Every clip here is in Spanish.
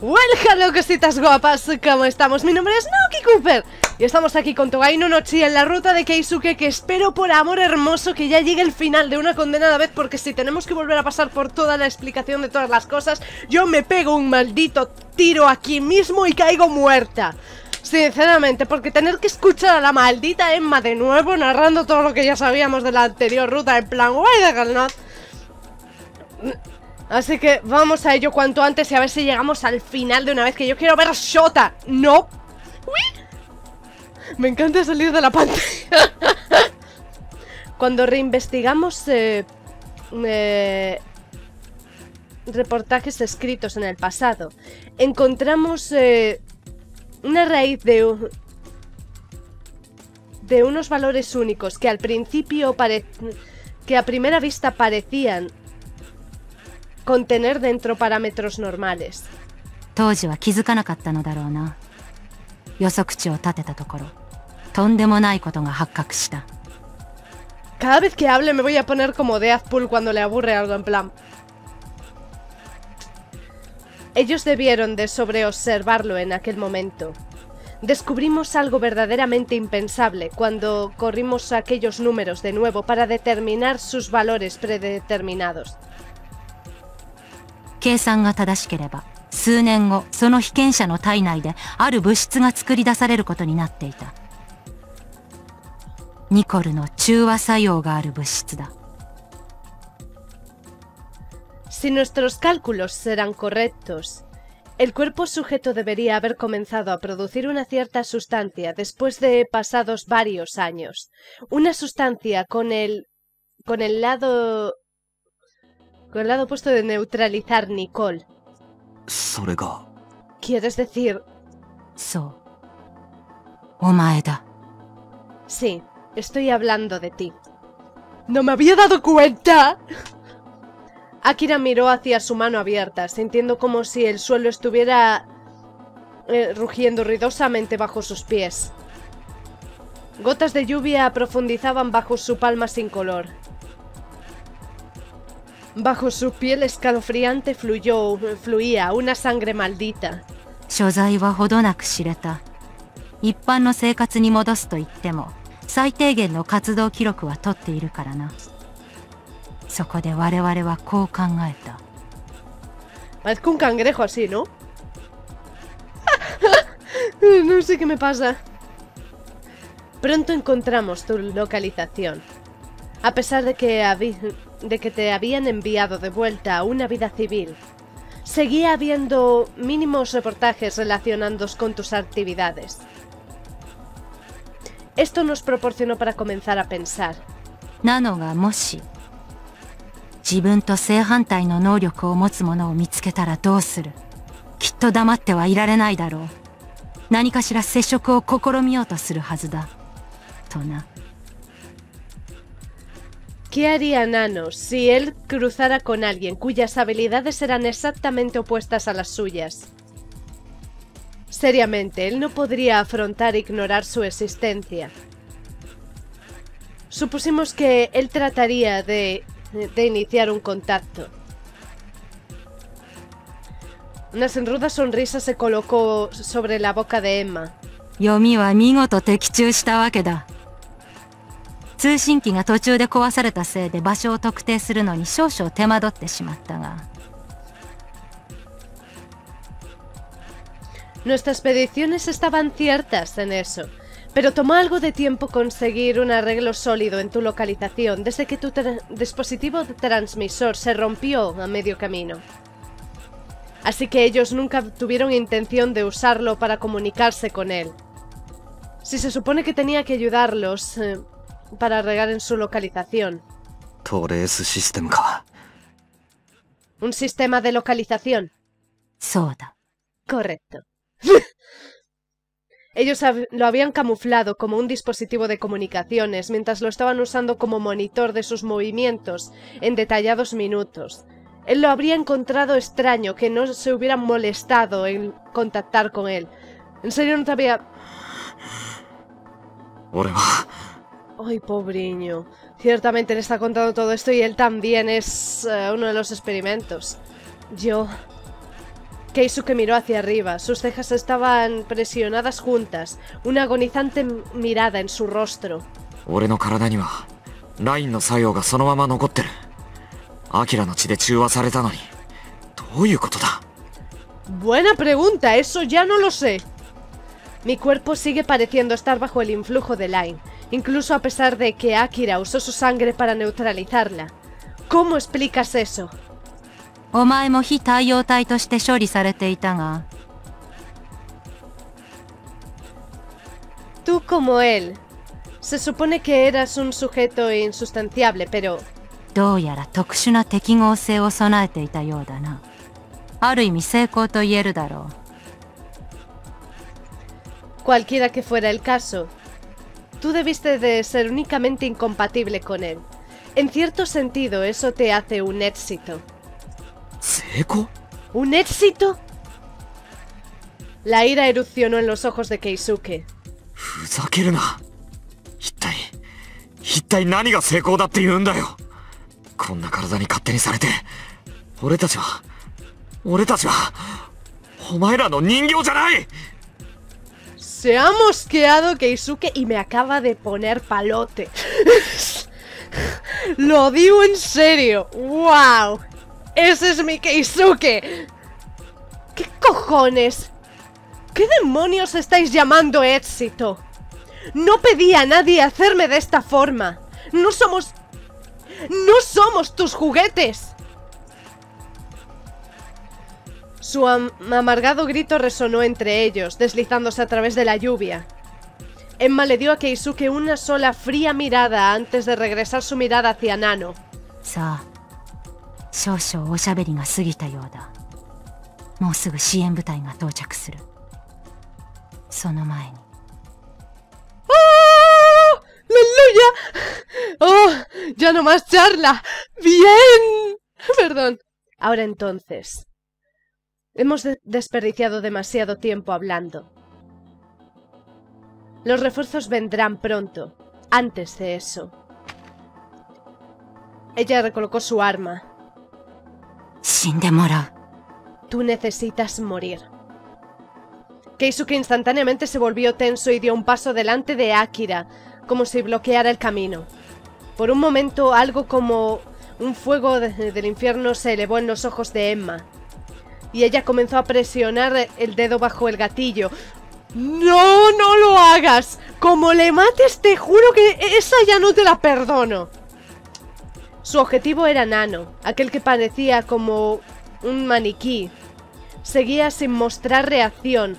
Well, hello cositas guapas, ¿cómo estamos? Mi nombre es Naoki Cooper. Y estamos aquí con Togai no Nochi en la ruta de Keisuke Que espero por amor hermoso que ya llegue el final de una condenada vez Porque si tenemos que volver a pasar por toda la explicación de todas las cosas Yo me pego un maldito tiro aquí mismo y caigo muerta. Sinceramente, porque tener que escuchar a la maldita Emma de nuevo narrando todo lo que ya sabíamos de la anterior ruta En plan, guay de not Así que vamos a ello cuanto antes y a ver si llegamos al final de una vez que yo quiero ver Shota. ¡No! Me encanta salir de la pantalla. Cuando reinvestigamos eh, eh, reportajes escritos en el pasado, encontramos eh, una raíz de, de unos valores únicos que al principio que a primera vista parecían contener dentro parámetros normales. 当時は気づかなかったのだろうな。予測値を立てたところ、とんでもないことが発覚した。Cada vez que hable me voy a poner como Deathpool cuando le aburre algo en plan. Ellos debieron de sobreobservarlo en aquel momento. Descubrimos algo verdaderamente impensable cuando corrimos aquellos números de nuevo para determinar sus valores predeterminados. 計算が正しければ数年後その被験者の体内である物質が作り出されることになっていたニコルの中和作用がある物質だ Si nuestros cálculos serán correctos, el cuerpo sujeto debería haber comenzado a producir una cierta sustancia después de pasados varios años. Una sustancia con el con el lado con el lado opuesto de neutralizar Nicole. ¿Quieres decir? So. Sí, estoy hablando de ti. ¡No me había dado cuenta! Akira miró hacia su mano abierta, sintiendo como si el suelo estuviera eh, rugiendo ruidosamente bajo sus pies. Gotas de lluvia profundizaban bajo su palma sin color, Bajo su piel escalofriante fluyó, fluía una sangre maldita. 所在はほどなく知れた。一般の生活に戻すと言っても、最低限の活動記録は取っているからな。そこで我々はこう考えた。Parezco un cangrejo así, ¿no? no sé qué me pasa. Pronto encontramos tu localización. A pesar de que había de que te habían enviado de vuelta a una vida civil, seguía habiendo mínimos reportajes relacionados con tus actividades. Esto nos proporcionó para comenzar a pensar. なのがもし自分と正反対の能力を持つ者を見つけたらどうするきっと黙ってはいられないだろう何かしら接触を試みようとするはずだとな ¿Qué haría Nano si él cruzara con alguien cuyas habilidades eran exactamente opuestas a las suyas? Seriamente, él no podría afrontar e ignorar su existencia. Supusimos que él trataría de, de iniciar un contacto. Una senruda sonrisa se colocó sobre la boca de Emma. 通信機が途中で壊されたせいで場所を特定するのに少々手間取ってしまったが Nuestras predicciones estaban ciertas en eso, pero tomó algo de tiempo conseguir un arreglo sólido en tu localización desde que tu dispositivo de transmisor se rompió a medio camino. Así que ellos nunca tuvieron intención de usarlo para comunicarse con él. Si se supone que tenía que ayudarlos, eh, para regar en su localización. ¿Un sistema de localización? Soda. Correcto. Ellos lo habían camuflado como un dispositivo de comunicaciones mientras lo estaban usando como monitor de sus movimientos en detallados minutos. Él lo habría encontrado extraño que no se hubieran molestado en contactar con él. ¿En serio no te había...? Ay, pobreño. Ciertamente le está contando todo esto y él también es eh, uno de los experimentos. Yo... Keisuke miró hacia arriba. Sus cejas estaban presionadas juntas, una agonizante mirada en su rostro. Buena pregunta, eso ya no lo sé. Mi cuerpo sigue pareciendo estar bajo el influjo de Line incluso a pesar de que Akira usó su sangre para neutralizarla. ¿Cómo explicas eso? お前も非対応体として処理されていたが Tú como él. Se supone que eras un sujeto insustanciable, pero どうやら特殊な適合性を備えていたようだなある意味成功と言えるだろ cualquiera que fuera el caso, tú debiste de ser únicamente incompatible con él. En cierto sentido, eso te hace un éxito. 成功 ¿Un éxito? La ira erupcionó en los ojos de Keisuke. Se ha mosqueado Keisuke y me acaba de poner palote. Lo digo en serio. ¡Wow! Ese es mi Keisuke. ¿Qué cojones? ¿Qué demonios estáis llamando éxito? No pedí a nadie hacerme de esta forma. No somos... No somos tus juguetes. Su amargado grito resonó entre ellos, deslizándose a través de la lluvia. Emma le dio a Keisuke una sola fría mirada antes de regresar su mirada hacia Nano. ¡Oh! ¡Aleluya! ¡Oh! ¡Ya no más charla! ¡Bien! Perdón. Ahora entonces, Hemos desperdiciado demasiado tiempo hablando. Los refuerzos vendrán pronto, antes de eso. Ella recolocó su arma. Sin demora. Tú necesitas morir. Keisuke instantáneamente se volvió tenso y dio un paso delante de Akira, como si bloqueara el camino. Por un momento, algo como un fuego del infierno se elevó en los ojos de Emma, y ella comenzó a presionar el dedo bajo el gatillo. ¡No, no lo hagas! Como le mates, te juro que esa ya no te la perdono. Su objetivo era Nano, aquel que parecía como un maniquí. Seguía sin mostrar reacción,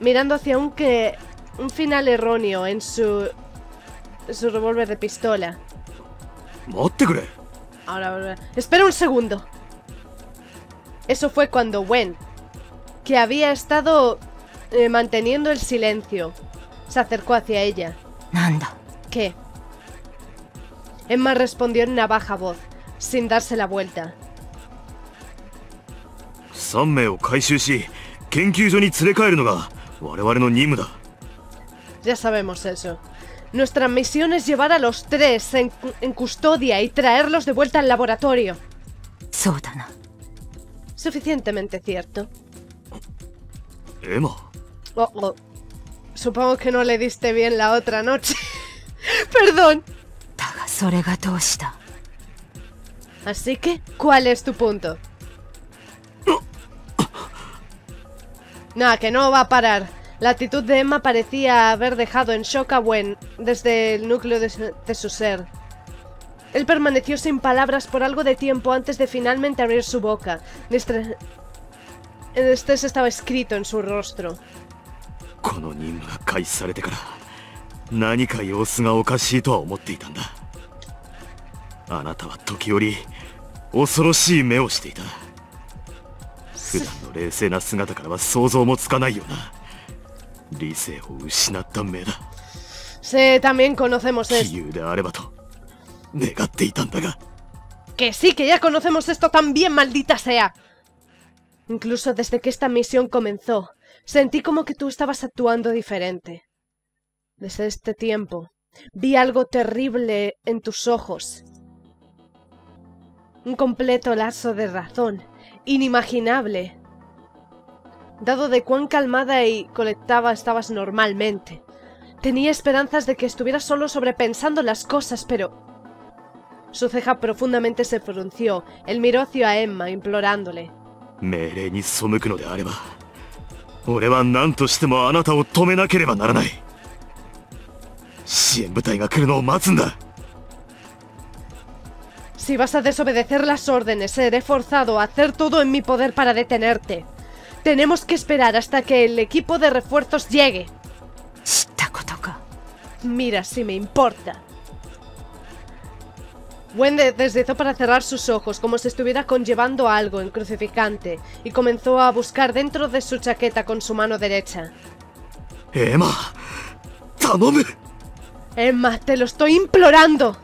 mirando hacia un, que, un final erróneo en su, su revólver de pistola. Ahora, ahora. Espera un segundo. Eso fue cuando Wen, que había estado eh, manteniendo el silencio, se acercó hacia ella. Nanda. ¿Qué? Emma respondió en una baja voz, sin darse la vuelta. Ya sabemos eso. Nuestra misión es llevar a los tres en, custodia y traerlos de vuelta al laboratorio. Suficientemente cierto. Emma. Oh, oh. Supongo que no le diste bien la otra noche. Perdón. Así que, ¿cuál es tu punto? Nada, que no va a parar. La actitud de Emma parecía haber dejado en shock a Gwen desde el núcleo de su ser. Él permaneció sin palabras por algo de tiempo antes de finalmente abrir su boca. El estre- El estrés estaba escrito en su rostro. この任務が開始されてから何か様子がおかしいとは思っていたんだあなたは時折恐ろしい目をしていた普段の冷静な姿からは想像もつかないような理性を失った目だ Sí, también conocemos 杞 esto. Que sí, que ya conocemos esto también, maldita sea. Incluso desde que esta misión comenzó, sentí como que tú estabas actuando diferente. Desde este tiempo, vi algo terrible en tus ojos. Un completo lazo de razón, inimaginable. Dado de cuán calmada y colectaba estabas normalmente. Tenía esperanzas de que estuvieras solo sobrepensando las cosas, pero... Su ceja profundamente se frunció. Él miró hacia Emma, implorándole. Si vas a desobedecer las órdenes, seré forzado a hacer todo en mi poder para detenerte. Tenemos que esperar hasta que el equipo de refuerzos llegue. Mira si me importa. Wendy deslizó para cerrar sus ojos, como si estuviera conllevando algo encrucificante, y comenzó a buscar dentro de su chaqueta con su mano derecha. ¡Emma! ¡Tamame! ¡Emma, te lo estoy implorando!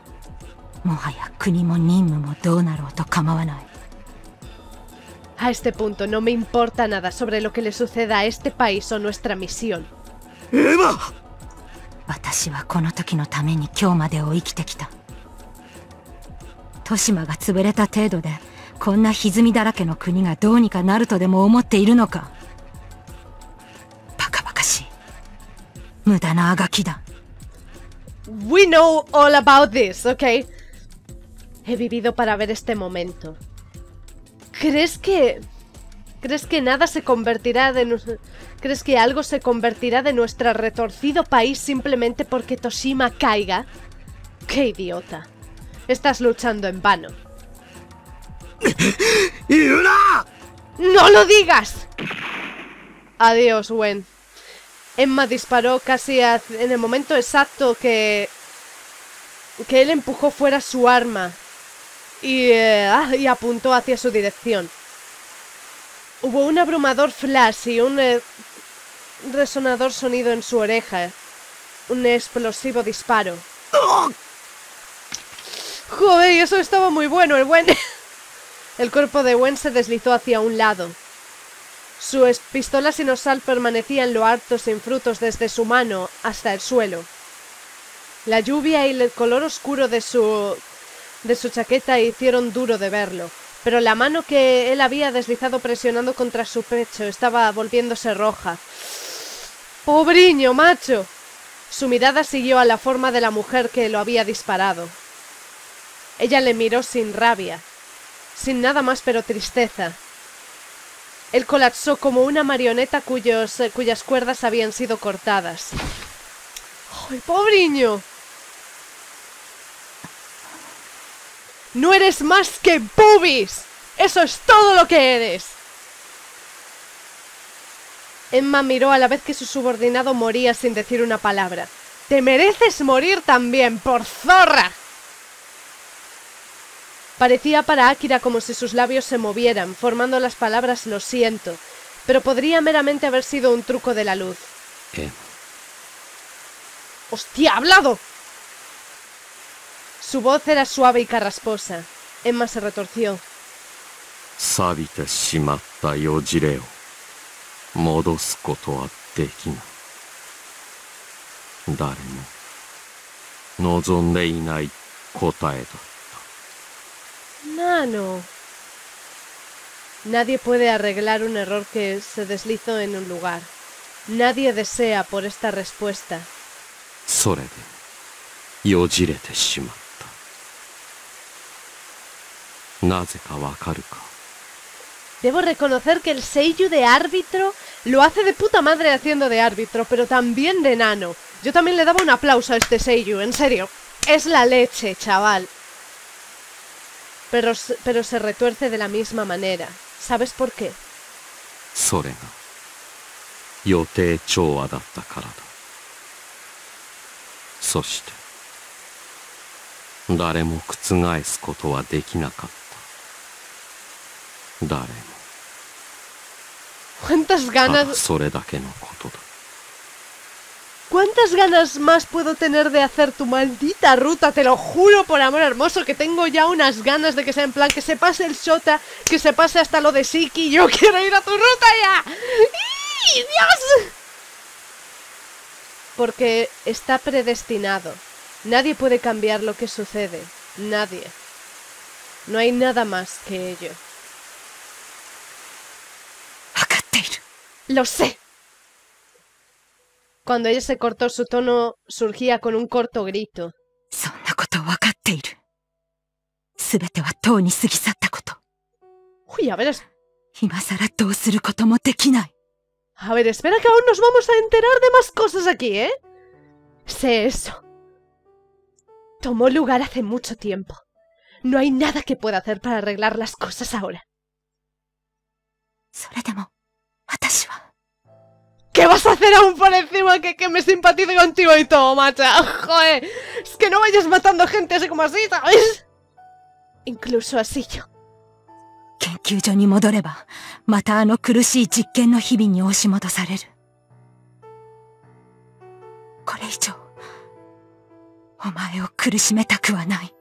A este punto no me importa nada sobre lo que le suceda a este país o nuestra misión. ¡Emma! 豊島が潰れた程度でこんな歪みだらけの国がどうにかなるとでも思っているのかバカバカしい無駄なあがきだ We know all about this, ¿ok? He vivido para ver este momento. ¿Crees que... ¿Crees que nada se convertirá de... nu- ¿Crees que algo se convertirá de nuestro retorcido país simplemente porque Toshima caiga? ¡Qué idiota! Estás luchando en vano. ¡No lo digas! Adiós, Gwen. Emma disparó casi en el momento exacto que... que él empujó fuera su arma y, eh, ah, y apuntó hacia su dirección. Hubo un abrumador flash y un eh, resonador sonido en su oreja. Un explosivo disparo. ¡Oh! Joder, y eso estaba muy bueno, el buen... El cuerpo de Wen se deslizó hacia un lado. Su pistola sinosal permanecía en lo alto sin frutos desde su mano hasta el suelo. La lluvia y el color oscuro de su de su chaqueta hicieron duro de verlo, pero la mano que él había deslizado presionando contra su pecho estaba volviéndose roja. ¡Pobriño, macho! Su mirada siguió a la forma de la mujer que lo había disparado. Ella le miró sin rabia, sin nada más pero tristeza. Él colapsó como una marioneta cuyos, eh, cuyas cuerdas habían sido cortadas. ¡Ay, pobriño! ¡No eres más que boobies! ¡Eso es todo lo que eres! Emma miró a la vez que su subordinado moría sin decir una palabra. ¡Te mereces morir también, por zorra! Parecía para Akira como si sus labios se movieran, formando las palabras lo siento, pero podría meramente haber sido un truco de la luz. え ¡Hostia, ha hablado! Su voz era suave y carrasposa. Emma se retorció mano. Nadie puede arreglar un error que se deslizó en un lugar. Nadie desea por esta respuesta. Debo reconocer que el seiyuu de árbitro lo hace de puta madre haciendo de árbitro, pero también de nano. Yo también le daba un aplauso a este seiyuu, en serio. Es la leche, chaval. Pero, pero se retuerce de la misma manera. ¿Sabes por qué? それが予定調和だったからだそして誰も覆すことはできなかった誰も ¿Cuántas ただ ganas... それだけのことだ ¿Cuántas ganas más puedo tener de hacer tu maldita ruta? Te lo juro por amor hermoso que tengo ya unas ganas de que sea en plan que se pase el Shota, que se pase hasta lo de Siki. Yo quiero ir a tu ruta ya. ¡Ih, ¡Dios! Porque está predestinado. Nadie puede cambiar lo que sucede. Nadie. No hay nada más que ello. Lo sé. Cuando ella se cortó, su tono surgía con un corto grito. そんなことわかっている。すべてはとうに過ぎ去ったこと。 Uy, a ver, es- 今さらどうすることもできない。 a ver, espera que aún nos vamos a enterar de más cosas aquí, ¿eh? Sé eso. Tomó lugar hace mucho tiempo. No hay nada que pueda hacer para arreglar las cosas ahora. それでも、私は、 ¿Qué vas a hacer aún por encima que, que me simpatice contigo y todo, macha? Joder, es que no vayas matando gente así como así, ¿sabes? Incluso así yo. 研究所に戻れば、またあの苦しい実験の日々に押し戻される。これ以上、お前を苦しめたくはない。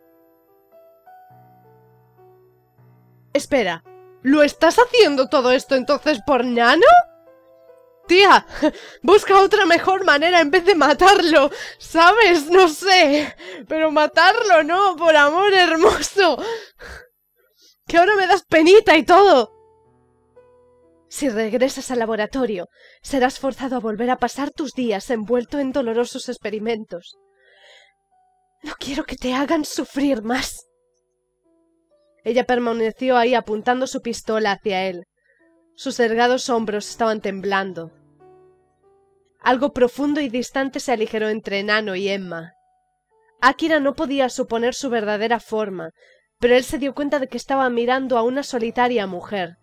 Espera, ¿lo estás haciendo todo esto entonces por Nano? Tía, busca otra mejor manera en vez de matarlo, ¿sabes? No sé, pero matarlo no, por amor hermoso. Que ahora me das penita y todo. Si regresas al laboratorio, serás forzado a volver a pasar tus días envuelto en dolorosos experimentos. No quiero que te hagan sufrir más. Ella permaneció ahí apuntando su pistola hacia él. Sus delgados hombros estaban temblando. Algo profundo y distante se aligeró entre Nano y Emma. Akira no podía suponer su verdadera forma, pero él se dio cuenta de que estaba mirando a una solitaria mujer,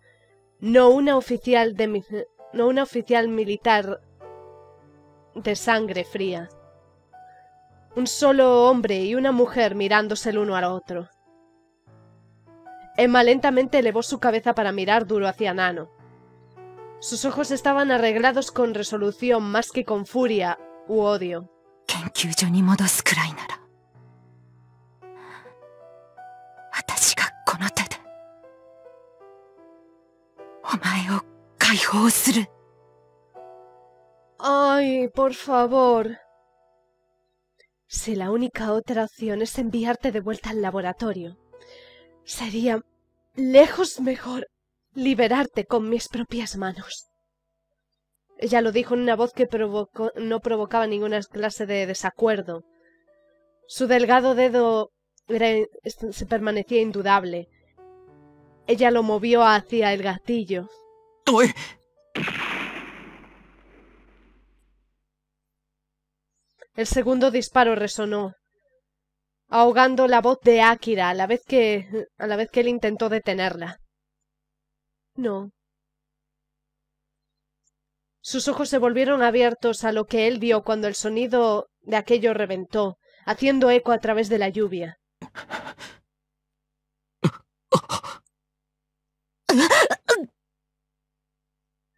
no una oficial de mi- no una oficial militar de sangre fría. Un solo hombre y una mujer mirándose el uno al otro. Emma lentamente elevó su cabeza para mirar duro hacia Nano. Sus ojos estaban arreglados con resolución más que con furia u odio. Ay, por favor. Si la única otra opción es enviarte de vuelta al laboratorio, sería lejos mejor liberarte con mis propias manos. Ella lo dijo en una voz que provocó- no provocaba ninguna clase de desacuerdo. Su delgado dedo era- est- se permanecía indudable. Ella lo movió hacia el gatillo. おい El segundo disparo resonó, ahogando la voz de Akira a la vez que a la vez que él intentó detenerla. No. Sus ojos se volvieron abiertos a lo que él vio cuando el sonido de aquello reventó, haciendo eco a través de la lluvia.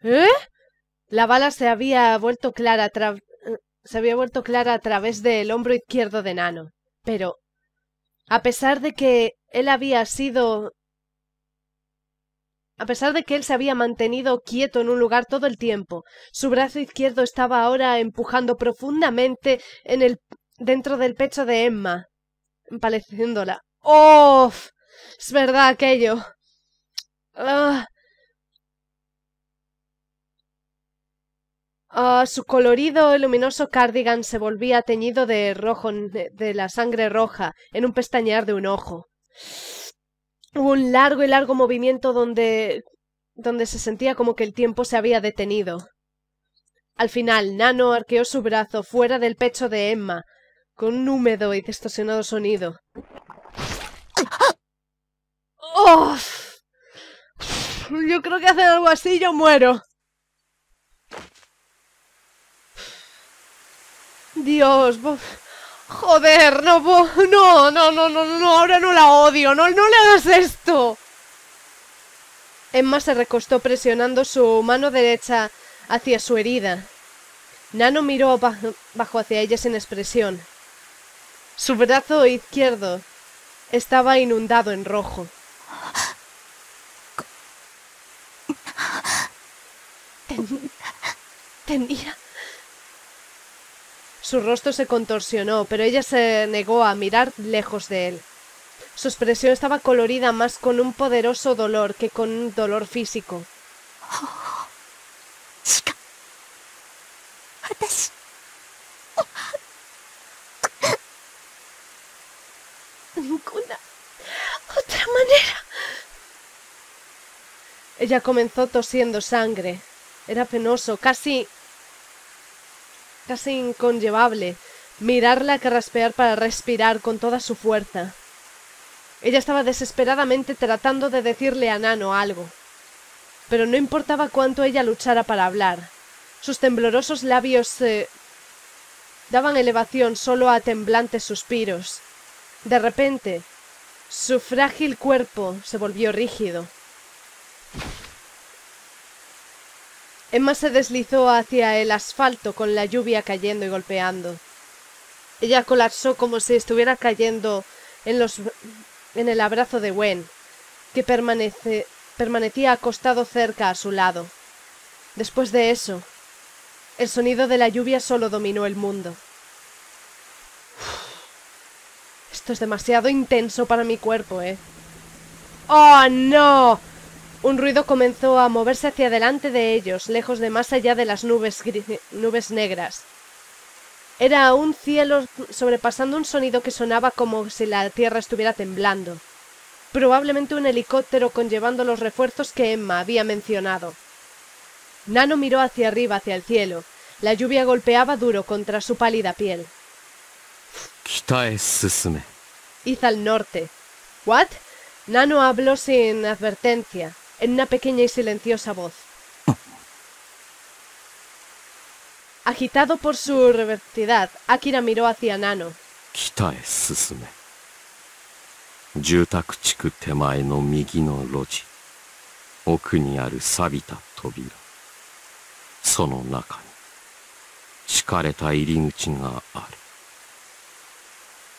¿Eh? La bala se había vuelto clara a se había vuelto clara a través del hombro izquierdo de Nano. Pero, a pesar de que él había sido... A pesar de que él se había mantenido quieto en un lugar todo el tiempo, su brazo izquierdo estaba ahora empujando profundamente en el dentro del pecho de Emma, empaleciéndola. ¡Oh! Es verdad aquello. Ah. Ah, su colorido y luminoso cardigan se volvía teñido de rojo, de, de la sangre roja, en un pestañear de un ojo. Hubo un largo y largo movimiento donde, donde se sentía como que el tiempo se había detenido. Al final, Nano arqueó su brazo fuera del pecho de Emma, con un húmedo y distorsionado sonido. ¡Oh! Yo creo que hacen algo así y yo muero. Dios, joder, no, no, no, no, no, no, ahora no la odio, no, no le hagas esto. Emma se recostó presionando su mano derecha hacia su herida. Nano miró ba- bajo hacia ella sin expresión. Su brazo izquierdo estaba inundado en rojo. Ten- tenía su rostro se contorsionó, pero ella se negó a mirar lejos de él. Su expresión estaba colorida más con un poderoso dolor que con un dolor físico. Oh, Ninguna otra manera. Ella comenzó tosiendo sangre. Era penoso, casi casi inconllevable mirarla carraspear para respirar con toda su fuerza. Ella estaba desesperadamente tratando de decirle a Nano algo. Pero no importaba cuánto ella luchara para hablar. Sus temblorosos labios se daban elevación solo a temblantes suspiros. De repente, su frágil cuerpo se volvió rígido. Emma se deslizó hacia el asfalto con la lluvia cayendo y golpeando. Ella colapsó como si estuviera cayendo en, los, en el abrazo de Gwen, que permanecía acostado cerca a su lado. Después de eso, el sonido de la lluvia solo dominó el mundo. Esto es demasiado intenso para mi cuerpo, ¿eh? ¡Oh, no! Un ruido comenzó a moverse hacia delante de ellos, lejos de más allá de las nubes, nubes negras. Era un cielo sobrepasando un sonido que sonaba como si la tierra estuviera temblando. Probablemente un helicóptero conllevando los refuerzos que Emma había mencionado. Nano miró hacia arriba, hacia el cielo. La lluvia golpeaba duro contra su pálida piel. Hizo al norte. ¿What? Nano habló sin advertencia, en una pequeña y silenciosa voz. Agitado por su revertidad, Akira miró hacia Nano.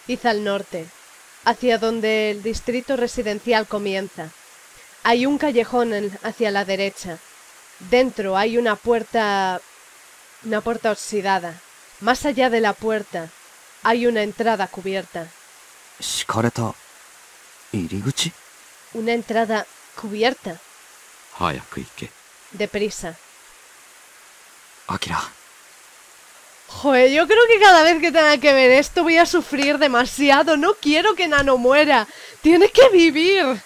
Hizo al norte, hacia donde el distrito residencial comienza. Hay un callejón hacia la derecha. Dentro hay una puerta una puerta oxidada. Más allá de la puerta hay una entrada cubierta. Una entrada cubierta. Deprisa. Akira. Joder, yo creo que cada vez que tenga que ver esto voy a sufrir demasiado. No quiero que Nano muera. Tiene que vivir.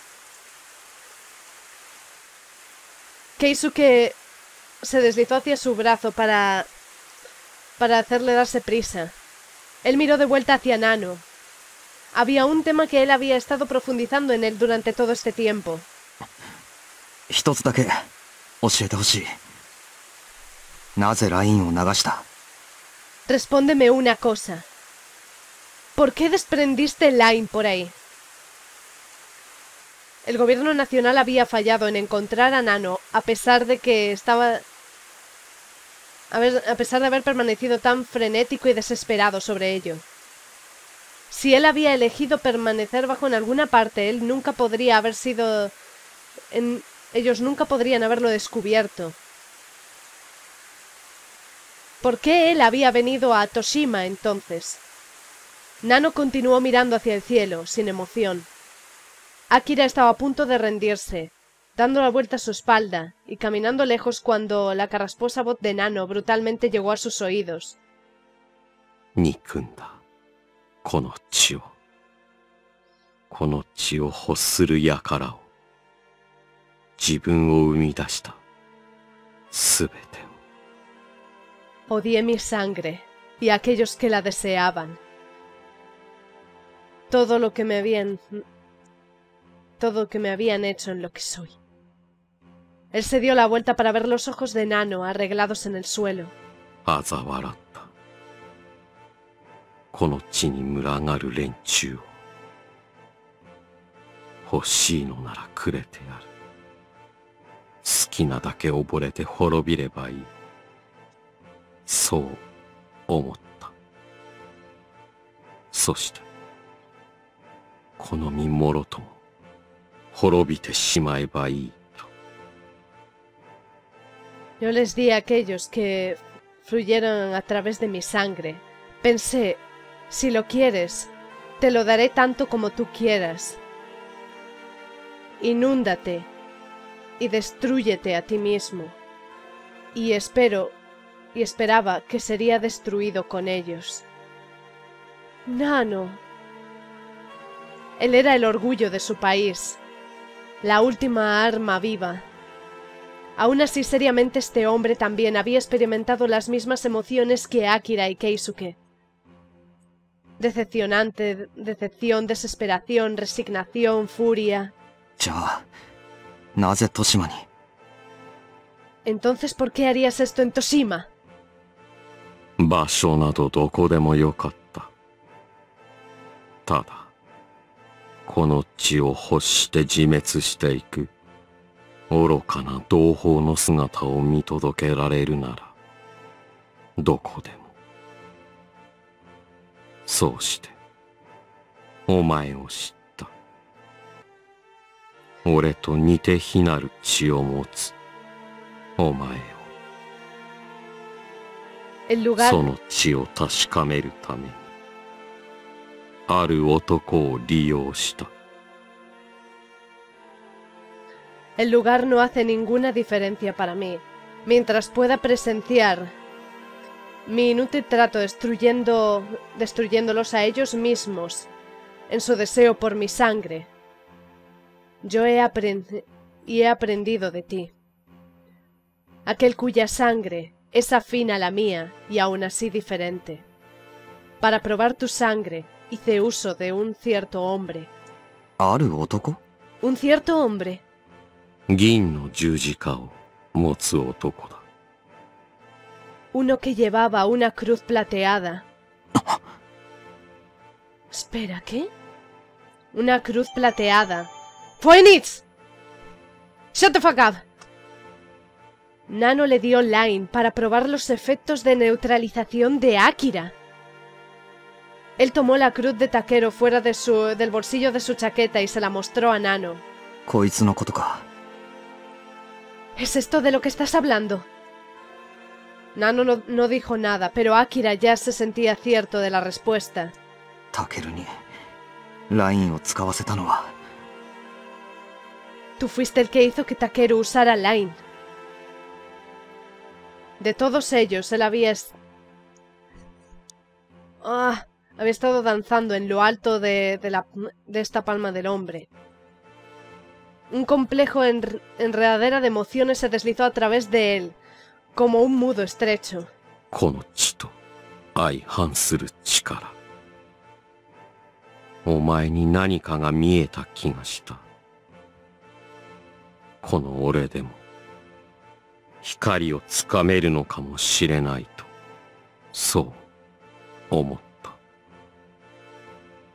Keisuke se deslizó hacia su brazo para... para hacerle darse prisa. Él miró de vuelta hacia Nano. Había un tema que él había estado profundizando en él durante todo este tiempo. Respóndeme una cosa. ¿Por qué desprendiste Line por ahí? El gobierno nacional había fallado en encontrar a Nano, a pesar de que estaba a pesar de haber permanecido tan frenético y desesperado sobre ello. Si él había elegido permanecer bajo en alguna parte, él nunca podría haber sido... Ellos nunca podrían haberlo descubierto. ¿Por qué él había venido a Toshima entonces? Nano continuó mirando hacia el cielo, sin emoción. Akira estaba a punto de rendirse, dando la vuelta a su espalda y caminando lejos cuando la carrasposa voz de Nano brutalmente llegó a sus oídos. Odié mi sangre y a aquellos que la deseaban. Todo lo que me habían... Todo que me habían hecho en lo que soy. Él se dio la vuelta para ver los ojos de Nano arreglados en el suelo. Yo les di a aquellos que fluyeron a través de mi sangre. Pensé, si lo quieres, te lo daré tanto como tú quieras. Inúndate y destrúyete a ti mismo. Y espero, y esperaba que sería destruido con ellos. Nano. Él era el orgullo de su país, la última arma viva. Aún así, seriamente este hombre también había experimentado las mismas emociones que Akira y Keisuke. Decepcionante, decepción, desesperación, resignación, furia. Entonces, ¿por qué harías esto en Toshima? Basho nado doko demo. Tada. この地を欲して自滅していく。愚かな同胞の姿を見届けられるならどこでも。そうしてお前を知った。俺と似て非なる血を持つ。お前を。その血を確かめるためにある男を利用した el lugar no hace ninguna diferencia para mí. Mientras pueda presenciar mi inútil trato destruyendo, destruyéndolos a ellos mismos en su deseo por mi sangre, yo he, aprend- y he aprendido de ti. Aquel cuya sangre es afín a la mía y aún así diferente. Para probar tu sangre hice uso de un cierto hombre. ¿Aru otoko? Un cierto hombre. Gin no motsu otoko. Uno que llevaba una cruz plateada. Espera, ¿qué? Una cruz plateada. ¡Phoenix! ¡Shut the fuck up! Nano le dio Line para probar los efectos de neutralización de Akira. Él tomó la cruz de taquero fuera de su, del bolsillo de su chaqueta y se la mostró a Nano. ¿Es esto de lo que estás hablando? Nano no, no dijo nada, pero Akira ya se sentía cierto de la respuesta. Tú fuiste el que hizo que Takeru usara Line. De todos ellos, él había... Ah, había estado danzando en lo alto de, esta palma del hombre. Un complejo enr- enredadera de emociones se deslizó a través de él, como un mudo estrecho.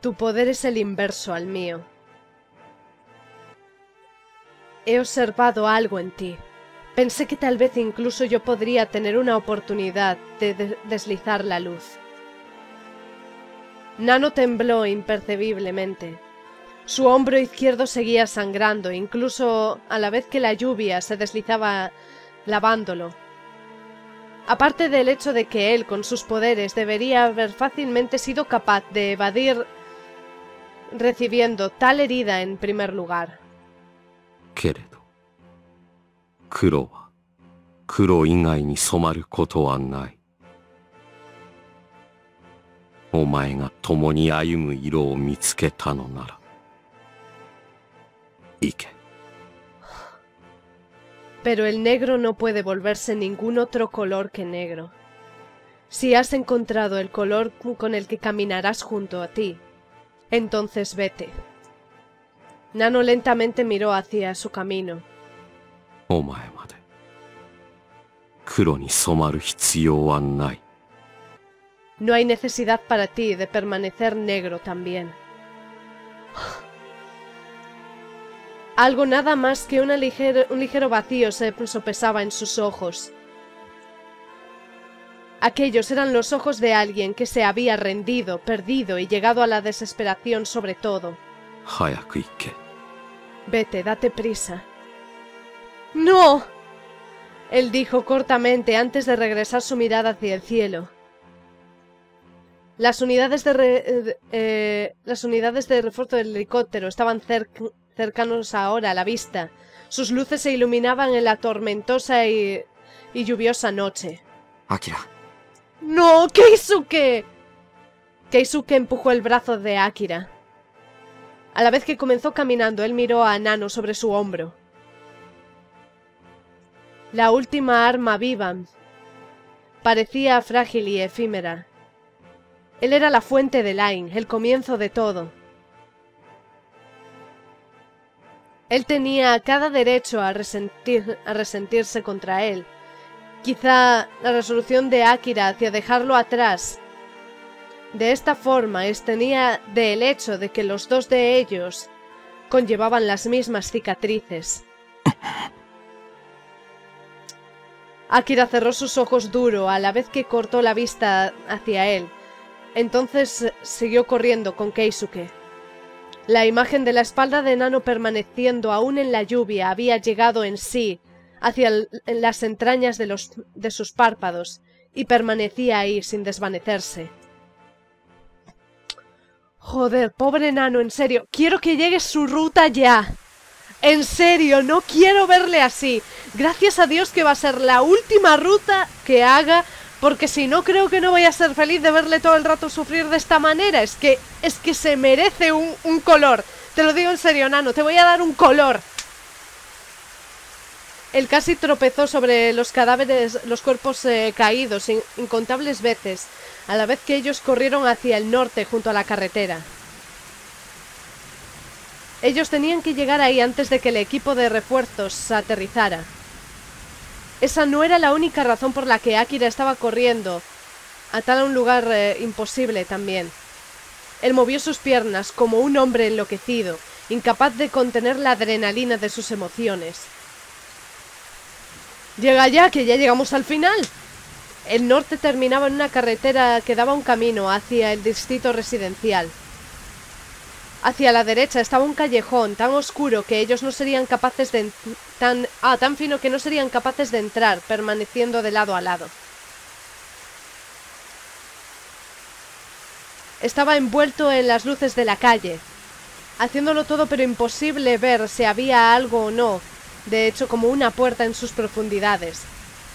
Tu poder es el inverso al mío. He observado algo en ti. Pensé que tal vez incluso yo podría tener una oportunidad de, de- deslizar la luz. Nano tembló imperceptiblemente. Su hombro izquierdo seguía sangrando, incluso a la vez que la lluvia se deslizaba lavándolo. Aparte del hecho de que él, con sus poderes, debería haber fácilmente sido capaz de evadir recibiendo tal herida en primer lugar. けれど黒は黒以外に染まることはないお前が共に歩む色を見つけたのなら行け Pero el negro no puede volverse ningún otro color que negro. Si has encontrado el color con el que caminarás junto a ti, entonces vete. Nano lentamente miró hacia su camino. No hay necesidad para ti de permanecer negro también. Algo nada más que ligero, un ligero vacío se sopesaba en sus ojos. Aquellos eran los ojos de alguien que se había rendido, perdido y llegado a la desesperación sobre todo. Vete, date prisa. ¡No! Él dijo cortamente antes de regresar su mirada hacia el cielo. Las unidades de, eh, las unidades de refuerzo del helicóptero estaban cercanos ahora a la vista. Sus luces se iluminaban en la tormentosa y, y lluviosa noche. Akira. ¡No! ¡Keisuke! Keisuke empujó el brazo de Akira. A la vez que comenzó caminando, él miró a Nano sobre su hombro. La última arma viva. Parecía frágil y efímera. Él era la fuente de Line, el comienzo de todo. Él tenía cada derecho a, resentir, a resentirse contra él. Quizá la resolución de Akira hacia dejarlo atrás de esta forma tenía del hecho de que los dos de ellos conllevaban las mismas cicatrices. Akira cerró sus ojos duro a la vez que cortó la vista hacia él. Entonces siguió corriendo con Keisuke. La imagen de la espalda de Nano permaneciendo aún en la lluvia había llegado en sí hacia las entrañas de, los, de sus párpados y permanecía ahí sin desvanecerse. Joder, pobre Nano, en serio, quiero que llegue su ruta ya. En serio, no quiero verle así. Gracias a Dios que va a ser la última ruta que haga, porque si no creo que no voy a ser feliz de verle todo el rato sufrir de esta manera. Es que, es que se merece un, un color. Te lo digo en serio, Nano, te voy a dar un color. Él casi tropezó sobre los cadáveres, los cuerpos eh, caídos incontables veces, a la vez que ellos corrieron hacia el norte junto a la carretera. Ellos tenían que llegar ahí antes de que el equipo de refuerzos aterrizara. Esa no era la única razón por la que Akira estaba corriendo a tal un lugar eh, imposible también. Él movió sus piernas como un hombre enloquecido, incapaz de contener la adrenalina de sus emociones. Llega ya, que ya llegamos al final. El norte terminaba en una carretera que daba un camino hacia el distrito residencial. Hacia la derecha estaba un callejón tan oscuro que ellos no serían capaces de... tan... ah, tan fino que no serían capaces de entrar, permaneciendo de lado a lado. Estaba envuelto en las luces de la calle, haciéndolo todo pero imposible ver si había algo o no, de hecho como una puerta en sus profundidades.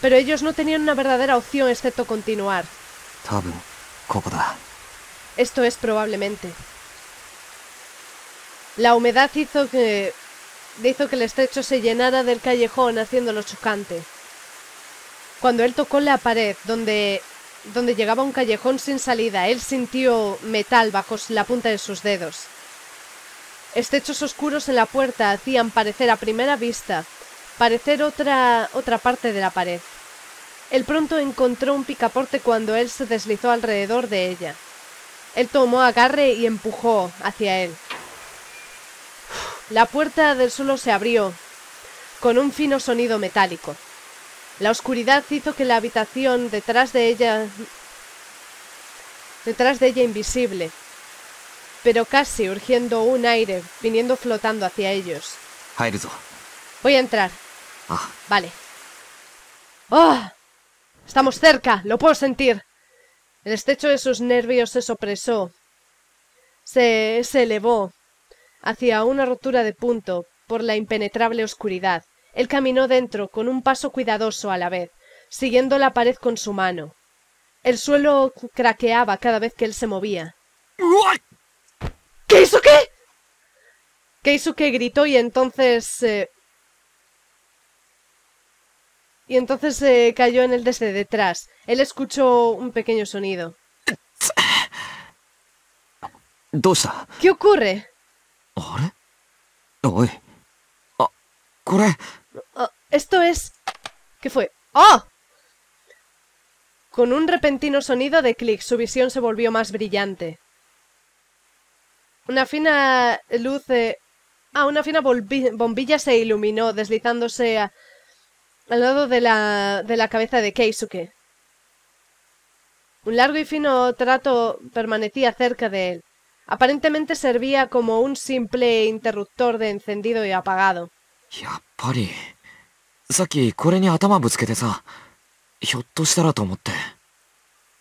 Pero ellos no tenían una verdadera opción excepto continuar. Esto es probablemente. La humedad hizo que hizo que el estrecho se llenara del callejón haciéndolo chocante. Cuando él tocó la pared donde donde llegaba un callejón sin salida, él sintió metal bajo la punta de sus dedos. Estechos oscuros en la puerta hacían parecer a primera vista parecer otra otra parte de la pared. Él pronto encontró un picaporte cuando él se deslizó alrededor de ella. Él tomó agarre y empujó hacia él. La puerta del suelo se abrió, con un fino sonido metálico. La oscuridad hizo que la habitación detrás de ella... detrás de ella invisible, pero casi urgiendo un aire viniendo flotando hacia ellos. Voy a entrar. Ah. Vale. ¡Oh! Estamos cerca, lo puedo sentir. El estrecho de sus nervios se sopresó. Se, se elevó hacia una rotura de punto por la impenetrable oscuridad. Él caminó dentro con un paso cuidadoso a la vez, siguiendo la pared con su mano. El suelo craqueaba cada vez que él se movía. ¿Qué hizo qué? Keisuke gritó y entonces... Eh, y entonces se cayó en él desde detrás. Él escuchó un pequeño sonido. ¿Qué ocurre? esto es... ¿Qué fue? ¡Oh! Con un repentino sonido de clic, su visión se volvió más brillante. Una fina luz... Ah, una fina bombilla se iluminó, deslizándose al lado de la, de la cabeza de Keisuke. Un largo y fino trato permanecía cerca de él. Aparentemente servía como un simple interruptor de encendido y apagado.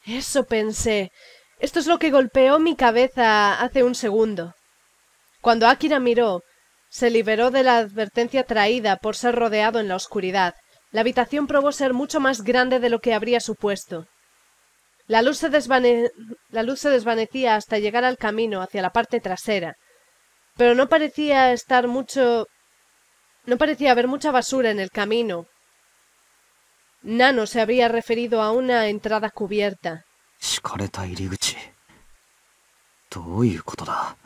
Eso pensé. Esto es lo que golpeó mi cabeza hace un segundo. Cuando Akira miró, se liberó de la advertencia traída por ser rodeado en la oscuridad. La habitación probó ser mucho más grande de lo que habría supuesto. La luz, se desvanecía hasta llegar al camino hacia la parte trasera, pero no parecía estar mucho... no parecía haber mucha basura en el camino, Nano se habría referido a una entrada cubierta. 敷かれた入り口。どういうことだ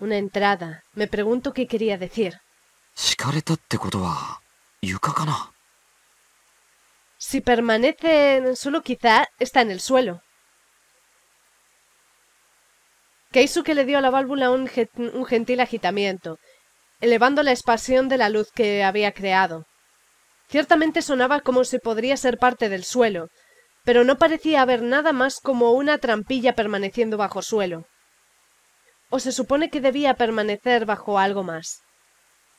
Una entrada. Me pregunto qué quería decir. 敷かれたってことは、床かな Si permanece en el suelo, quizá está en el suelo. Keisuke le dio a la válvula un, ge- un gentil agitamiento, elevando la expansión de la luz que había creado. Ciertamente sonaba como si podría ser parte del suelo, pero no parecía haber nada más como una trampilla permaneciendo bajo suelo. O se supone que debía permanecer bajo algo más.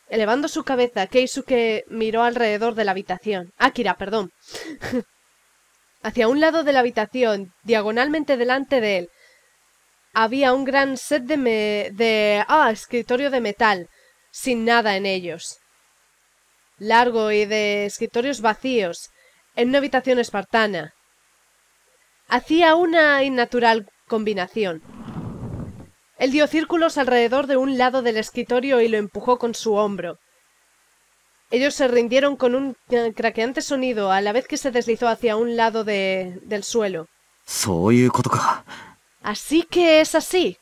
Elevando su cabeza, Keisuke miró alrededor de la habitación. Akira, perdón. Hacia un lado de la habitación, diagonalmente delante de él, había un gran set de, me- de... Ah, escritorio de metal, sin nada en ellos. Largo y de escritorios vacíos, en una habitación espartana hacía una innatural combinación. Él dio círculos alrededor de un lado del escritorio y lo empujó con su hombro. Ellos se rindieron con un craqueante sonido a la vez que se deslizó hacia un lado de, del suelo. Así que es así.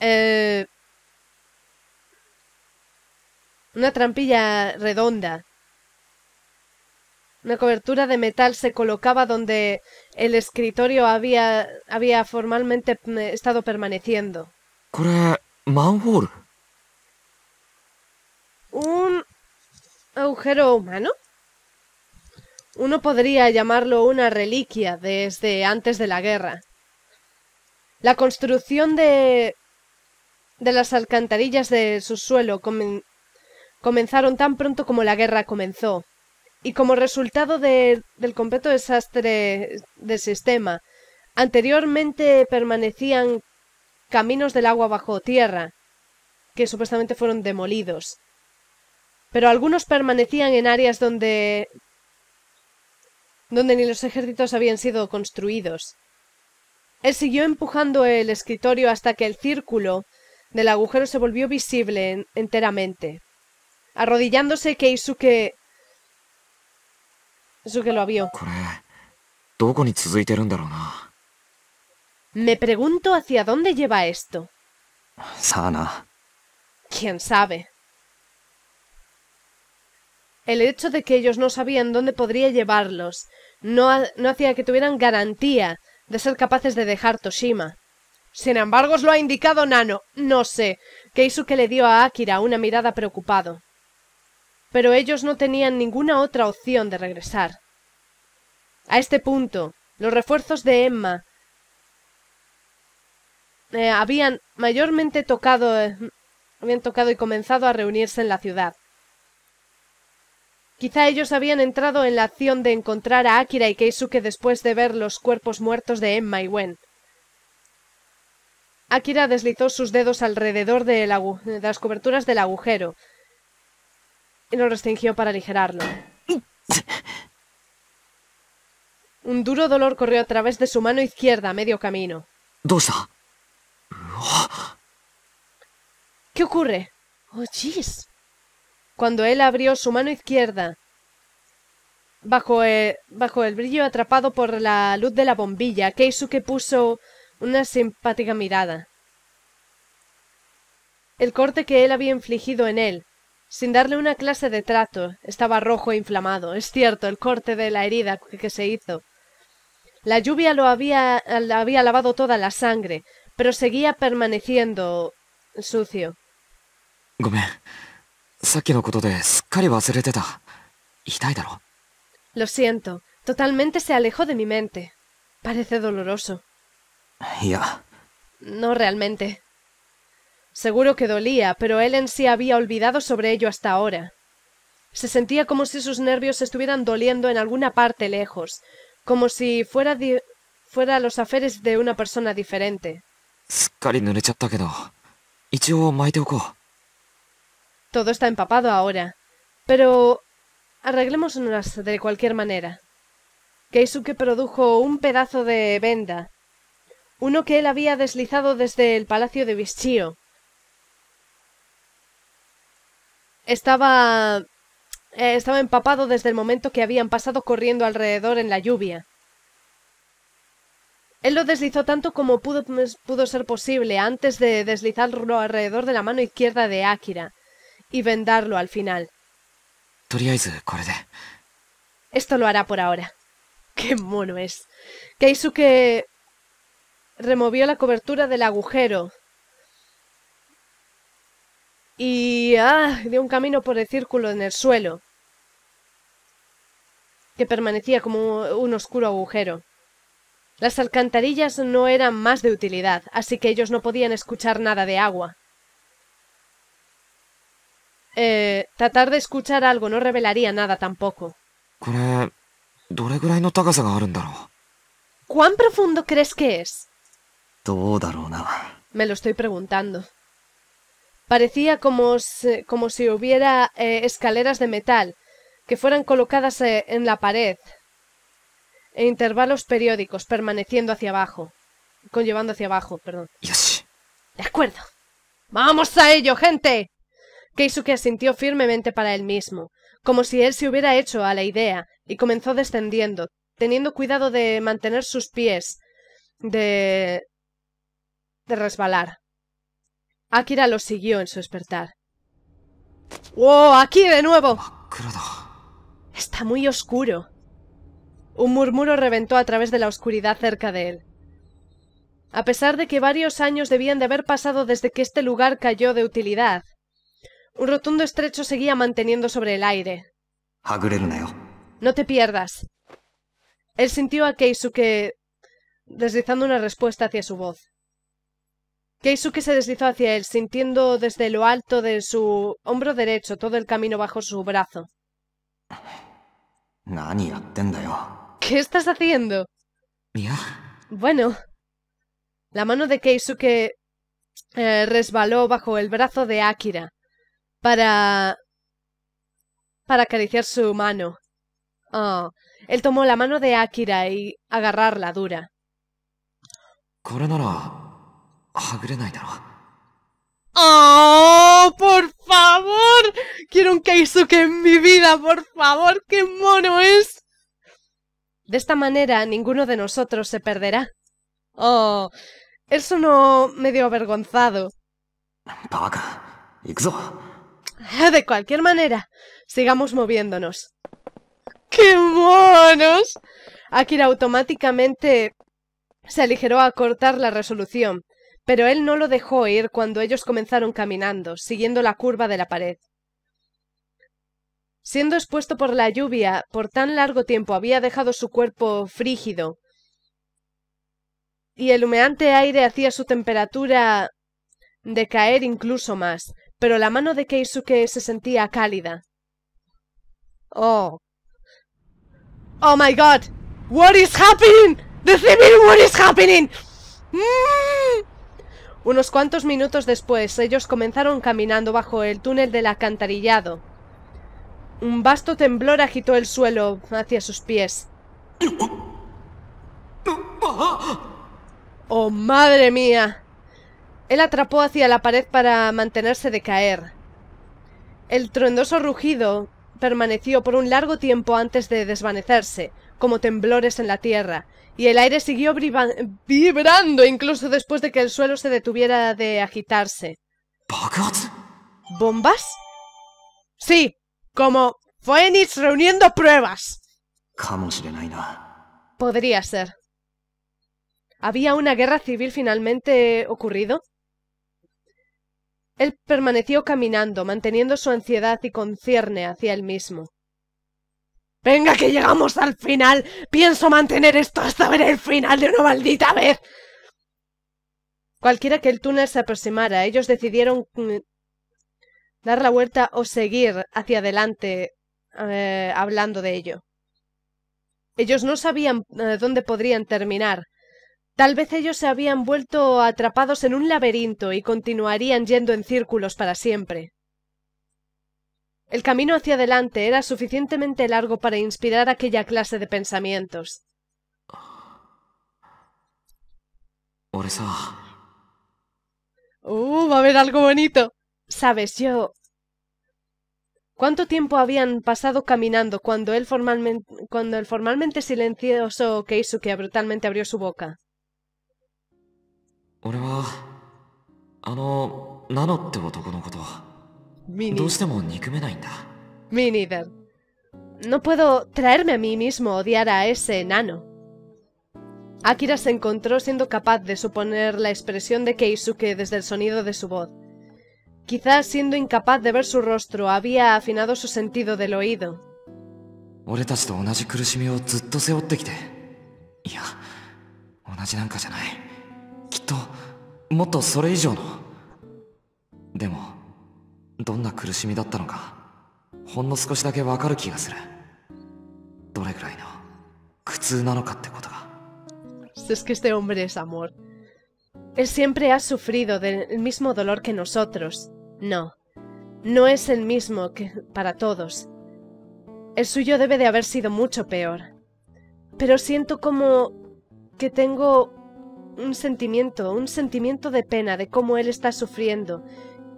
Eh, una trampilla redonda una cobertura de metal se colocaba donde el escritorio había, había formalmente mm, estado permaneciendo. ¿Un agujero humano? Uno podría llamarlo una reliquia desde antes de la guerra. La construcción de, de las alcantarillas de su suelo comenzaron tan pronto como la guerra comenzó. Y como resultado de- del completo desastre del sistema, anteriormente permanecían caminos del agua bajo tierra, que supuestamente fueron demolidos pero algunos permanecían en áreas donde donde ni los ejércitos habían sido construidos. Él siguió empujando el escritorio hasta que el círculo del agujero se volvió visible en- enteramente. Arrodillándose, Keisuke... Eso que lo avió. Me pregunto hacia dónde lleva esto. Sana. ¿Quién sabe? El hecho de que ellos no sabían dónde podría llevarlos no, hacía que tuvieran garantía de ser capaces de dejar Toshima. Sin embargo, os lo ha indicado Nano. No sé. Keisuke le dio a Akira una mirada preocupado. Pero ellos no tenían ninguna otra opción de regresar. A este punto, los refuerzos de Emma eh, habían mayormente tocado eh, habían tocado y comenzado a reunirse en la ciudad. Quizá ellos habían entrado en la acción de encontrar a Akira y Keisuke después de ver los cuerpos muertos de Emma y Wen. Akira deslizó sus dedos alrededor agu- de las coberturas del agujero y lo restringió para aligerarlo. Un duro dolor corrió a través de su mano izquierda a medio camino. ¿Qué ocurre? ¡Oh, jeez! Cuando él abrió su mano izquierda, bajo, eh, bajo el brillo atrapado por la luz de la bombilla, Keisuke puso una simpática mirada. El corte que él había infligido en él sin darle una clase de trato. Estaba rojo e inflamado, es cierto, el corte de la herida que se hizo. La lluvia lo había, lavado toda la sangre, pero seguía permaneciendo sucio. Lo siento, totalmente se alejó de mi mente. Parece doloroso. No realmente. Seguro que dolía, pero él en sí había olvidado sobre ello hasta ahora. Se sentía como si sus nervios estuvieran doliendo en alguna parte lejos, como si fuera, di fuera los aferes de una persona diferente. Todo está empapado ahora, pero arreglémonos de cualquier manera. Keisuke produjo un pedazo de venda, uno que él había deslizado desde el palacio de Bischio, estaba eh, estaba empapado desde el momento que habían pasado corriendo alrededor en la lluvia. Él lo deslizó tanto como pudo, pudo ser posible antes de deslizarlo alrededor de la mano izquierda de Akira y vendarlo al final. Esto lo hará por ahora. ¡Qué mono es! Keisuke removió la cobertura del agujero y ah, dio un camino por el círculo en el suelo, que permanecía como un oscuro agujero. Las alcantarillas no eran más de utilidad, así que ellos no podían escuchar nada de agua. Eh, tratar de escuchar algo no revelaría nada tampoco. ¿Cuán profundo crees que es? Me lo estoy preguntando. Parecía como si, como si hubiera eh, escaleras de metal que fueran colocadas eh, en la pared e intervalos periódicos permaneciendo hacia abajo. Conllevando hacia abajo, perdón. De acuerdo. ¡Vamos a ello, gente! Keisuke asintió firmemente para él mismo, como si él se hubiera hecho a la idea, y comenzó descendiendo, teniendo cuidado de mantener sus pies, de... de resbalar. Akira lo siguió en su despertar. ¡Wow! ¡Aquí de nuevo! Está muy oscuro. Un murmuro reventó a través de la oscuridad cerca de él. A pesar de que varios años debían de haber pasado desde que este lugar cayó de utilidad, un rotundo estrecho seguía manteniendo sobre el aire. No te pierdas. Él sintió a Keisuke deslizando una respuesta hacia su voz. Keisuke se deslizó hacia él, sintiendo desde lo alto de su hombro derecho todo el camino bajo su brazo. ¿Qué estás haciendo? Bueno. La mano de Keisuke eh, resbaló bajo el brazo de Akira para... para acariciar su mano. Oh. Él tomó la mano de Akira y agarrarla dura. ¡Oh! ¡Por favor! Quiero un Keisuke en mi vida, por favor, qué mono es. De esta manera ninguno de nosotros se perderá. Oh, él sonó medio avergonzado. De cualquier manera, sigamos moviéndonos. ¡Qué monos! Akira automáticamente se aligeró a cortar la resolución, pero él no lo dejó ir cuando ellos comenzaron caminando, siguiendo la curva de la pared. Siendo expuesto por la lluvia, por tan largo tiempo había dejado su cuerpo frígido, y el humeante aire hacía su temperatura decaer incluso más, pero la mano de Keisuke se sentía cálida. Oh. Oh my god! What is happening? Decime what is happening! Mm. Unos cuantos minutos después, ellos comenzaron caminando bajo el túnel del acantarillado. Un vasto temblor agitó el suelo hacia sus pies. ¡Oh, madre mía! Él atrapó hacia la pared para mantenerse de caer. El truendoso rugido permaneció por un largo tiempo antes de desvanecerse, como temblores en la tierra, y el aire siguió vibrando incluso después de que el suelo se detuviera de agitarse. ¿Bombas? Sí, como Phoenix reuniendo pruebas. Podría ser. ¿Había una guerra civil finalmente ocurrido? Él permaneció caminando, manteniendo su ansiedad y concierne hacia él mismo. Venga, que llegamos al final. Pienso mantener esto hasta ver el final de una maldita vez. Cualquiera que el túnel se aproximara, ellos decidieron mm, dar la vuelta o seguir hacia adelante eh, hablando de ello. Ellos no sabían eh, dónde podrían terminar. Tal vez ellos se habían vuelto atrapados en un laberinto y continuarían yendo en círculos para siempre. El camino hacia adelante era suficientemente largo para inspirar aquella clase de pensamientos. Uh, va a haber algo bonito. Sabes, yo... ¿Cuánto tiempo habían pasado caminando cuando él formalmente, cuando el formalmente silencioso Keisuke brutalmente abrió su boca? 俺 Mini. No puedo traerme a mí mismo a odiar a ese enano. Akira se encontró siendo capaz de suponer la expresión de Keisuke desde el sonido de su voz. Quizás siendo incapaz de ver su rostro, había afinado su sentido del oído. どんな苦しみだったのかほんの少しだけわかる気がするどれぐらいの苦痛なのかってことが Es que este hombre es amor. Él siempre ha sufrido del mismo dolor que nosotros. No, no es el mismo que para todos. El suyo debe de haber sido mucho peor. Pero siento como que tengo un sentimiento, un sentimiento de pena de cómo él está sufriendo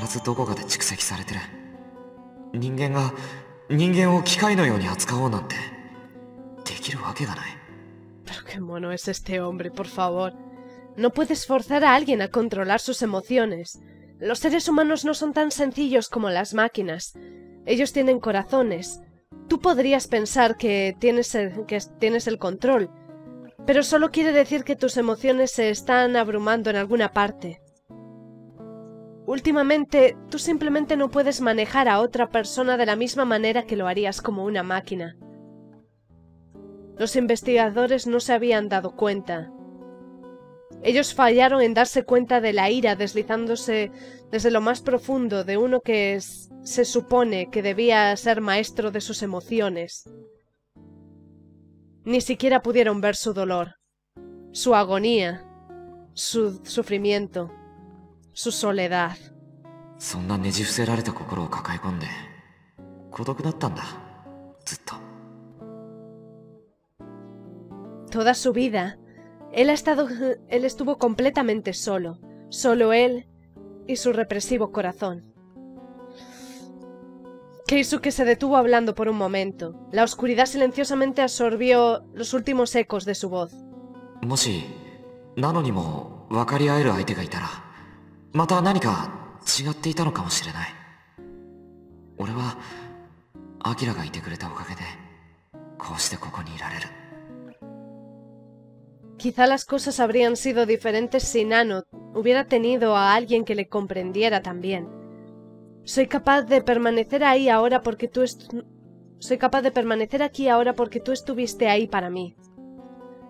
必ずどこかで蓄積されてる人間が人間を機械のように扱おうなんてできるわけがない Pero qué mono es este hombre, por favor. No puedes forzar a alguien a controlar sus emociones. Los seres humanos no son tan sencillos como las máquinas. Ellos tienen corazones. Tú podrías pensar que tienes el, que tienes el control, pero solo quiere decir que tus emociones se están abrumando en alguna parte. Últimamente, tú simplemente no puedes manejar a otra persona de la misma manera que lo harías como una máquina. Los investigadores no se habían dado cuenta. Ellos fallaron en darse cuenta de la ira deslizándose desde lo más profundo de uno que es- se supone que debía ser maestro de sus emociones. Ni siquiera pudieron ver su dolor, su agonía, su sufrimiento, su soledad. そんなねじ伏せられた心を抱え込んで孤独だったんだずっと Toda su vida, él ha estado, él estuvo completamente solo, solo él y su represivo corazón. Keisuke se detuvo hablando por un momento. La oscuridad silenciosamente absorbió los últimos ecos de su voz. もしナノにも分かり合える相手がいたら また何か違っていたのかもしれない俺はアキラがいてくれたおかげでこうしてここにいられる Quizá las cosas habrían sido diferentes si Nano hubiera tenido a alguien que le comprendiera también. Soy capaz de permanecer ahí ahora porque tú est- soy capaz de permanecer aquí ahora porque tú estuviste ahí para mí.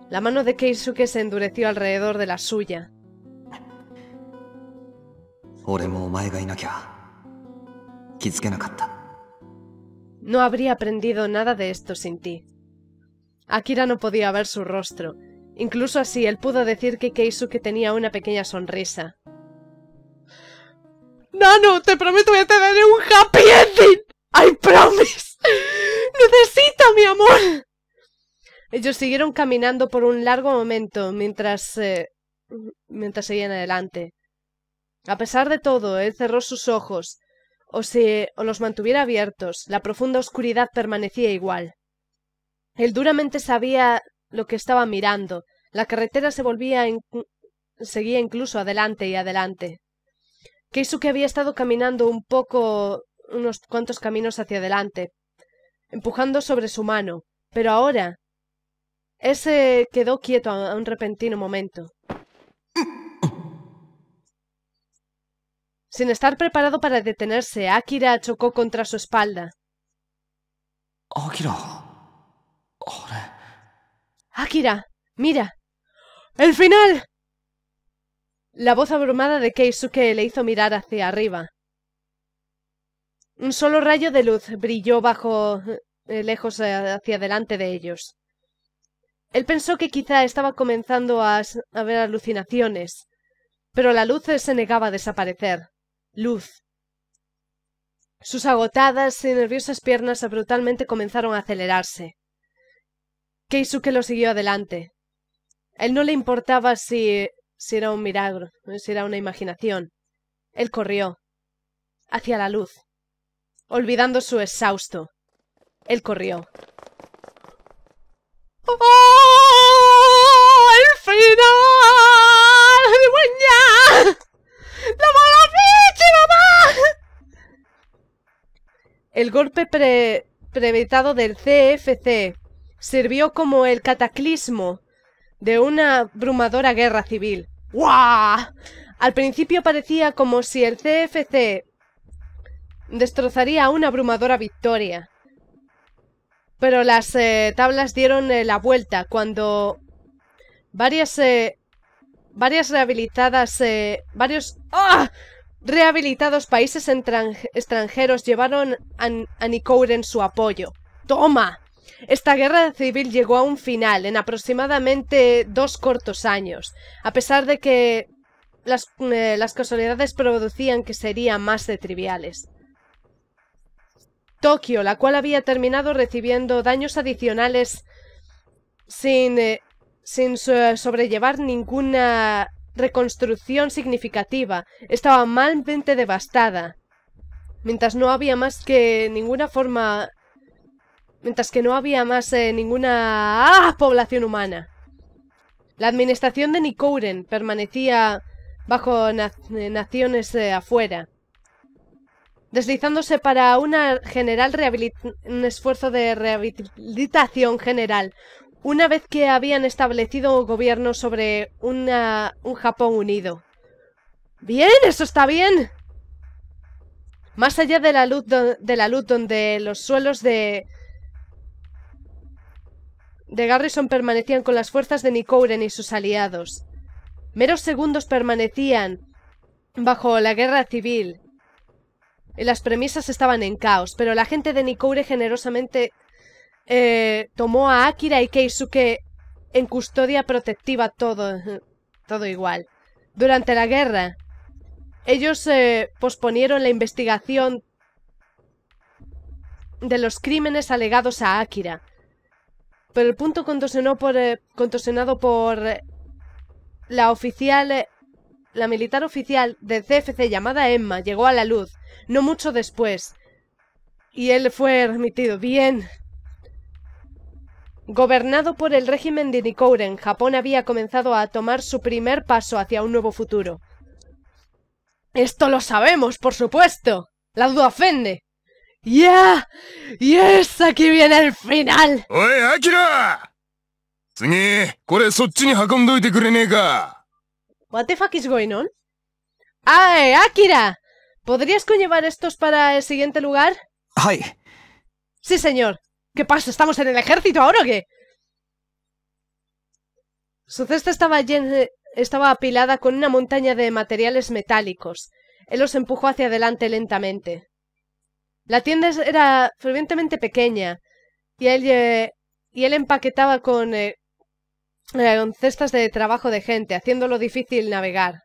La mano de Keisuke se endureció alrededor de la suya. 俺もお前がいなきゃ気づけなかった No habría aprendido nada de esto sin ti. Akira no podía ver su rostro. Incluso así él pudo decir que Keisuke tenía una pequeña sonrisa. Nano, te prometo que te daré un happy ending. I promise. Necesito mi amor. Ellos siguieron caminando por un largo momento mientras eh, mientras seguían adelante. A pesar de todo, él cerró sus ojos, o si o los mantuviera abiertos, la profunda oscuridad permanecía igual. Él duramente sabía lo que estaba mirando. La carretera se volvía seguía incluso adelante y adelante. Keisuke había estado caminando un poco unos cuantos caminos hacia adelante, empujando sobre su mano, pero ahora ese quedó quieto a un repentino momento. Sin estar preparado para detenerse, Akira chocó contra su espalda. Akira. Akira, mira. ¡El final! La voz abrumada de Keisuke le hizo mirar hacia arriba. Un solo rayo de luz brilló bajo eh, lejos eh, hacia delante de ellos. Él pensó que quizá estaba comenzando a, a ver alucinaciones, pero la luz se negaba a desaparecer. Luz. Sus agotadas y nerviosas piernas brutalmente comenzaron a acelerarse. Keisuke lo siguió adelante. Él no le importaba si, si era un milagro, si era una imaginación. Él corrió hacia la luz, olvidando su exhausto. Él corrió. ¡Oh! ¡El final! ¡La mala leche, mamá! El golpe pre previtado del CFC sirvió como el cataclismo de una abrumadora guerra civil. ¡Guau! Al principio parecía como si el CFC destrozaría una abrumadora victoria. Pero las eh, tablas dieron eh, la vuelta cuando varias eh, varias rehabilitadas eh, varios ¡Ah! Rehabilitados países extranjeros llevaron a, a Nikouren su apoyo. ¡Toma! Esta guerra civil llegó a un final en aproximadamente dos cortos años, a pesar de que las, eh, las casualidades producían que serían más de triviales. Tokio, la cual había terminado recibiendo daños adicionales sin, eh, sin so- sobrellevar ninguna reconstrucción significativa, estaba malmente devastada. Mientras no había más que ninguna forma... Mientras que no había más eh, ninguna ¡ah! población humana. La administración de Nikouren permanecía bajo eh, naciones eh, afuera, deslizándose para una general un esfuerzo de rehabilitación general, una vez que habían establecido gobierno sobre una, un Japón unido. Bien, eso está bien. Más allá de la luz, de la luz donde los suelos de de Garrison permanecían con las fuerzas de Nikouren y sus aliados. Meros segundos permanecían bajo la guerra civil. Y las premisas estaban en caos, pero la gente de Nikoure generosamente eh, tomó a Akira y Keisuke en custodia protectiva todo, todo igual. Durante la guerra, ellos eh, posponieron la investigación de los crímenes alegados a Akira. Pero el punto contorsionó por, eh, contorsionado por eh, la oficial, eh, la militar oficial del CFC llamada Emma llegó a la luz, no mucho después. Y él fue remitido. Bien. Gobernado por el régimen de Nikouren, Japón había comenzado a tomar su primer paso hacia un nuevo futuro. ¡Esto lo sabemos, por supuesto! ¡La duda ofende! ¡Ya! y ¡Yes! ¡Aquí viene el final! ¡Oye, Akira! What the fuck is going on? ¡Ay, Akira! ¿Podrías conllevar estos para el siguiente lugar? Sí, señor. ¿Qué pasa? ¿Estamos en el ejército ahora o qué? Su cesta estaba estaba apilada con una montaña de materiales metálicos. Él los empujó hacia adelante lentamente. La tienda era fervientemente pequeña y él, y él empaquetaba con, eh, eh, con cestas de trabajo de gente, haciéndolo difícil navegar.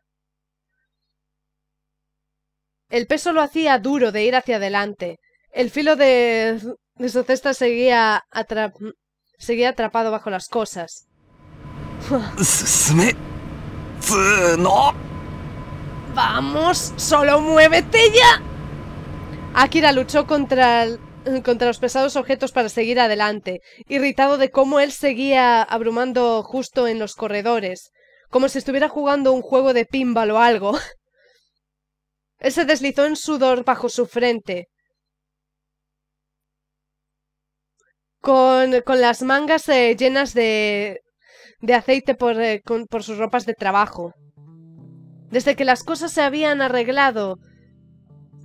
El peso lo hacía duro de ir hacia adelante. El filo de, nuestro cesta seguía, seguía atrapado bajo las cosas. ¡No! ¡Vamos! ¡Solo muévete ya! Akira luchó contra, contra los pesados objetos para seguir adelante, irritado de cómo él seguía abrumando justo en los corredores, como si estuviera jugando un juego de pinball o algo. Él se deslizó en sudor bajo su frente, con, con las mangas eh, llenas de, de aceite por, eh, con- por sus ropas de trabajo. Desde que las cosas se habían arreglado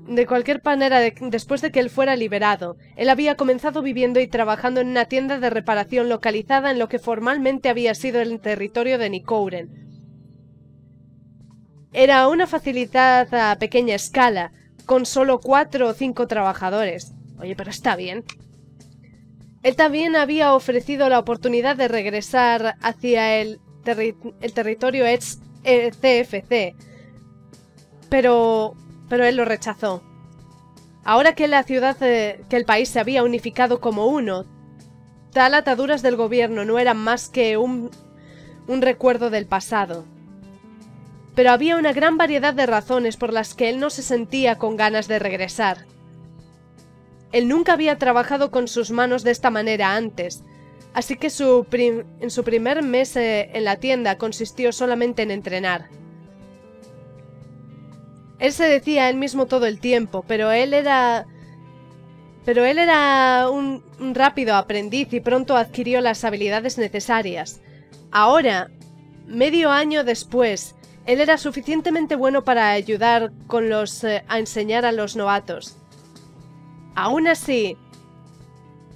de cualquier manera de- después de que él fuera liberado, él había comenzado viviendo y trabajando en una tienda de reparación localizada en lo que formalmente había sido el territorio de Nikouren. Era una facilidad a pequeña escala, con solo cuatro o cinco trabajadores. Oye, pero está bien. Él también había ofrecido la oportunidad de regresar hacia el, territorio ex CFC, pero, pero él lo rechazó. Ahora que la ciudad, eh, que el país se había unificado como uno, tal ataduras del gobierno no eran más que un, un recuerdo del pasado. Pero había una gran variedad de razones por las que él no se sentía con ganas de regresar. Él nunca había trabajado con sus manos de esta manera antes, así que su en su primer mes eh, en la tienda consistió solamente en entrenar. Él se decía él mismo todo el tiempo, pero él era... Pero él era un, un rápido aprendiz y pronto adquirió las habilidades necesarias. Ahora, medio año después, él era suficientemente bueno para ayudar con los eh, a enseñar a los novatos. Aún así,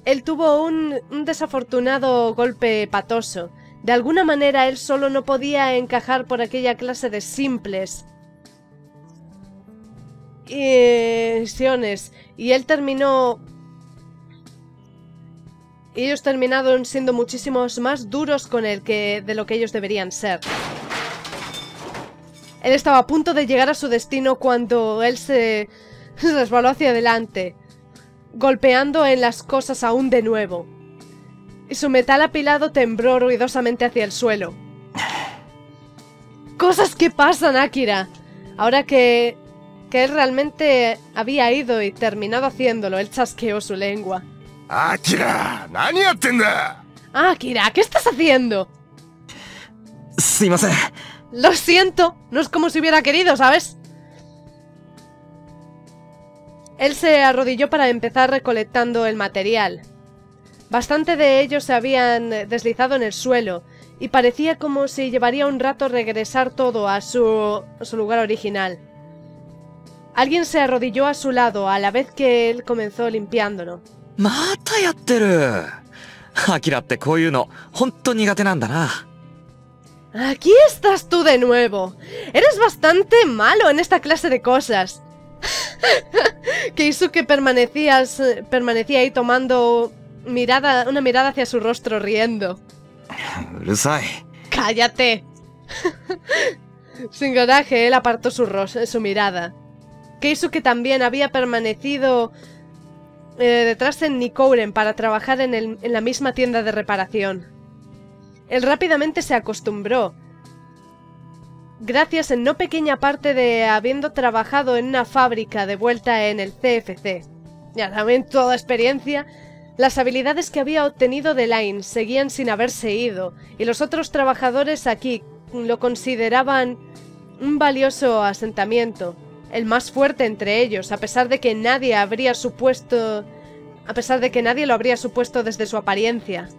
él tuvo un, un, desafortunado golpe patoso. De alguna manera él solo no podía encajar por aquella clase de simples y él terminó... Ellos terminaron siendo muchísimos más duros con él que de lo que ellos deberían ser. Él estaba a punto de llegar a su destino cuando él se resbaló hacia adelante, golpeando en las cosas aún de nuevo. Y su metal apilado tembló ruidosamente hacia el suelo. Cosas que pasan, Akira. Ahora que que él realmente había ido y terminado haciéndolo, él chasqueó su lengua. ¡Akira! ¿Nani da? Akira, ¿qué estás haciendo? Sumimasen. Lo siento, no es como si hubiera querido, ¿sabes? Él se arrodilló para empezar recolectando el material. Bastante de ellos se habían deslizado en el suelo, y parecía como si llevaría un rato regresar todo a su, a su lugar original. Alguien se arrodilló a su lado a la vez que él comenzó limpiándolo. Aquí estás tú de nuevo. Eres bastante malo en esta clase de cosas. Keisuke permanecía, permanecía ahí tomando mirada, una mirada hacia su rostro riendo. ¡Cállate! Sin coraje, él apartó su, su mirada. Keisuke también había permanecido eh, detrás de Nikouren para trabajar en, en la misma tienda de reparación. Él rápidamente se acostumbró, gracias en no pequeña parte de habiendo trabajado en una fábrica de vuelta en el CFC. Ya también toda experiencia, las habilidades que había obtenido de Line seguían sin haberse ido, y los otros trabajadores aquí lo consideraban un valioso asentamiento, el más fuerte entre ellos, a pesar de que nadie habría supuesto... a pesar de que nadie lo habría supuesto desde su apariencia.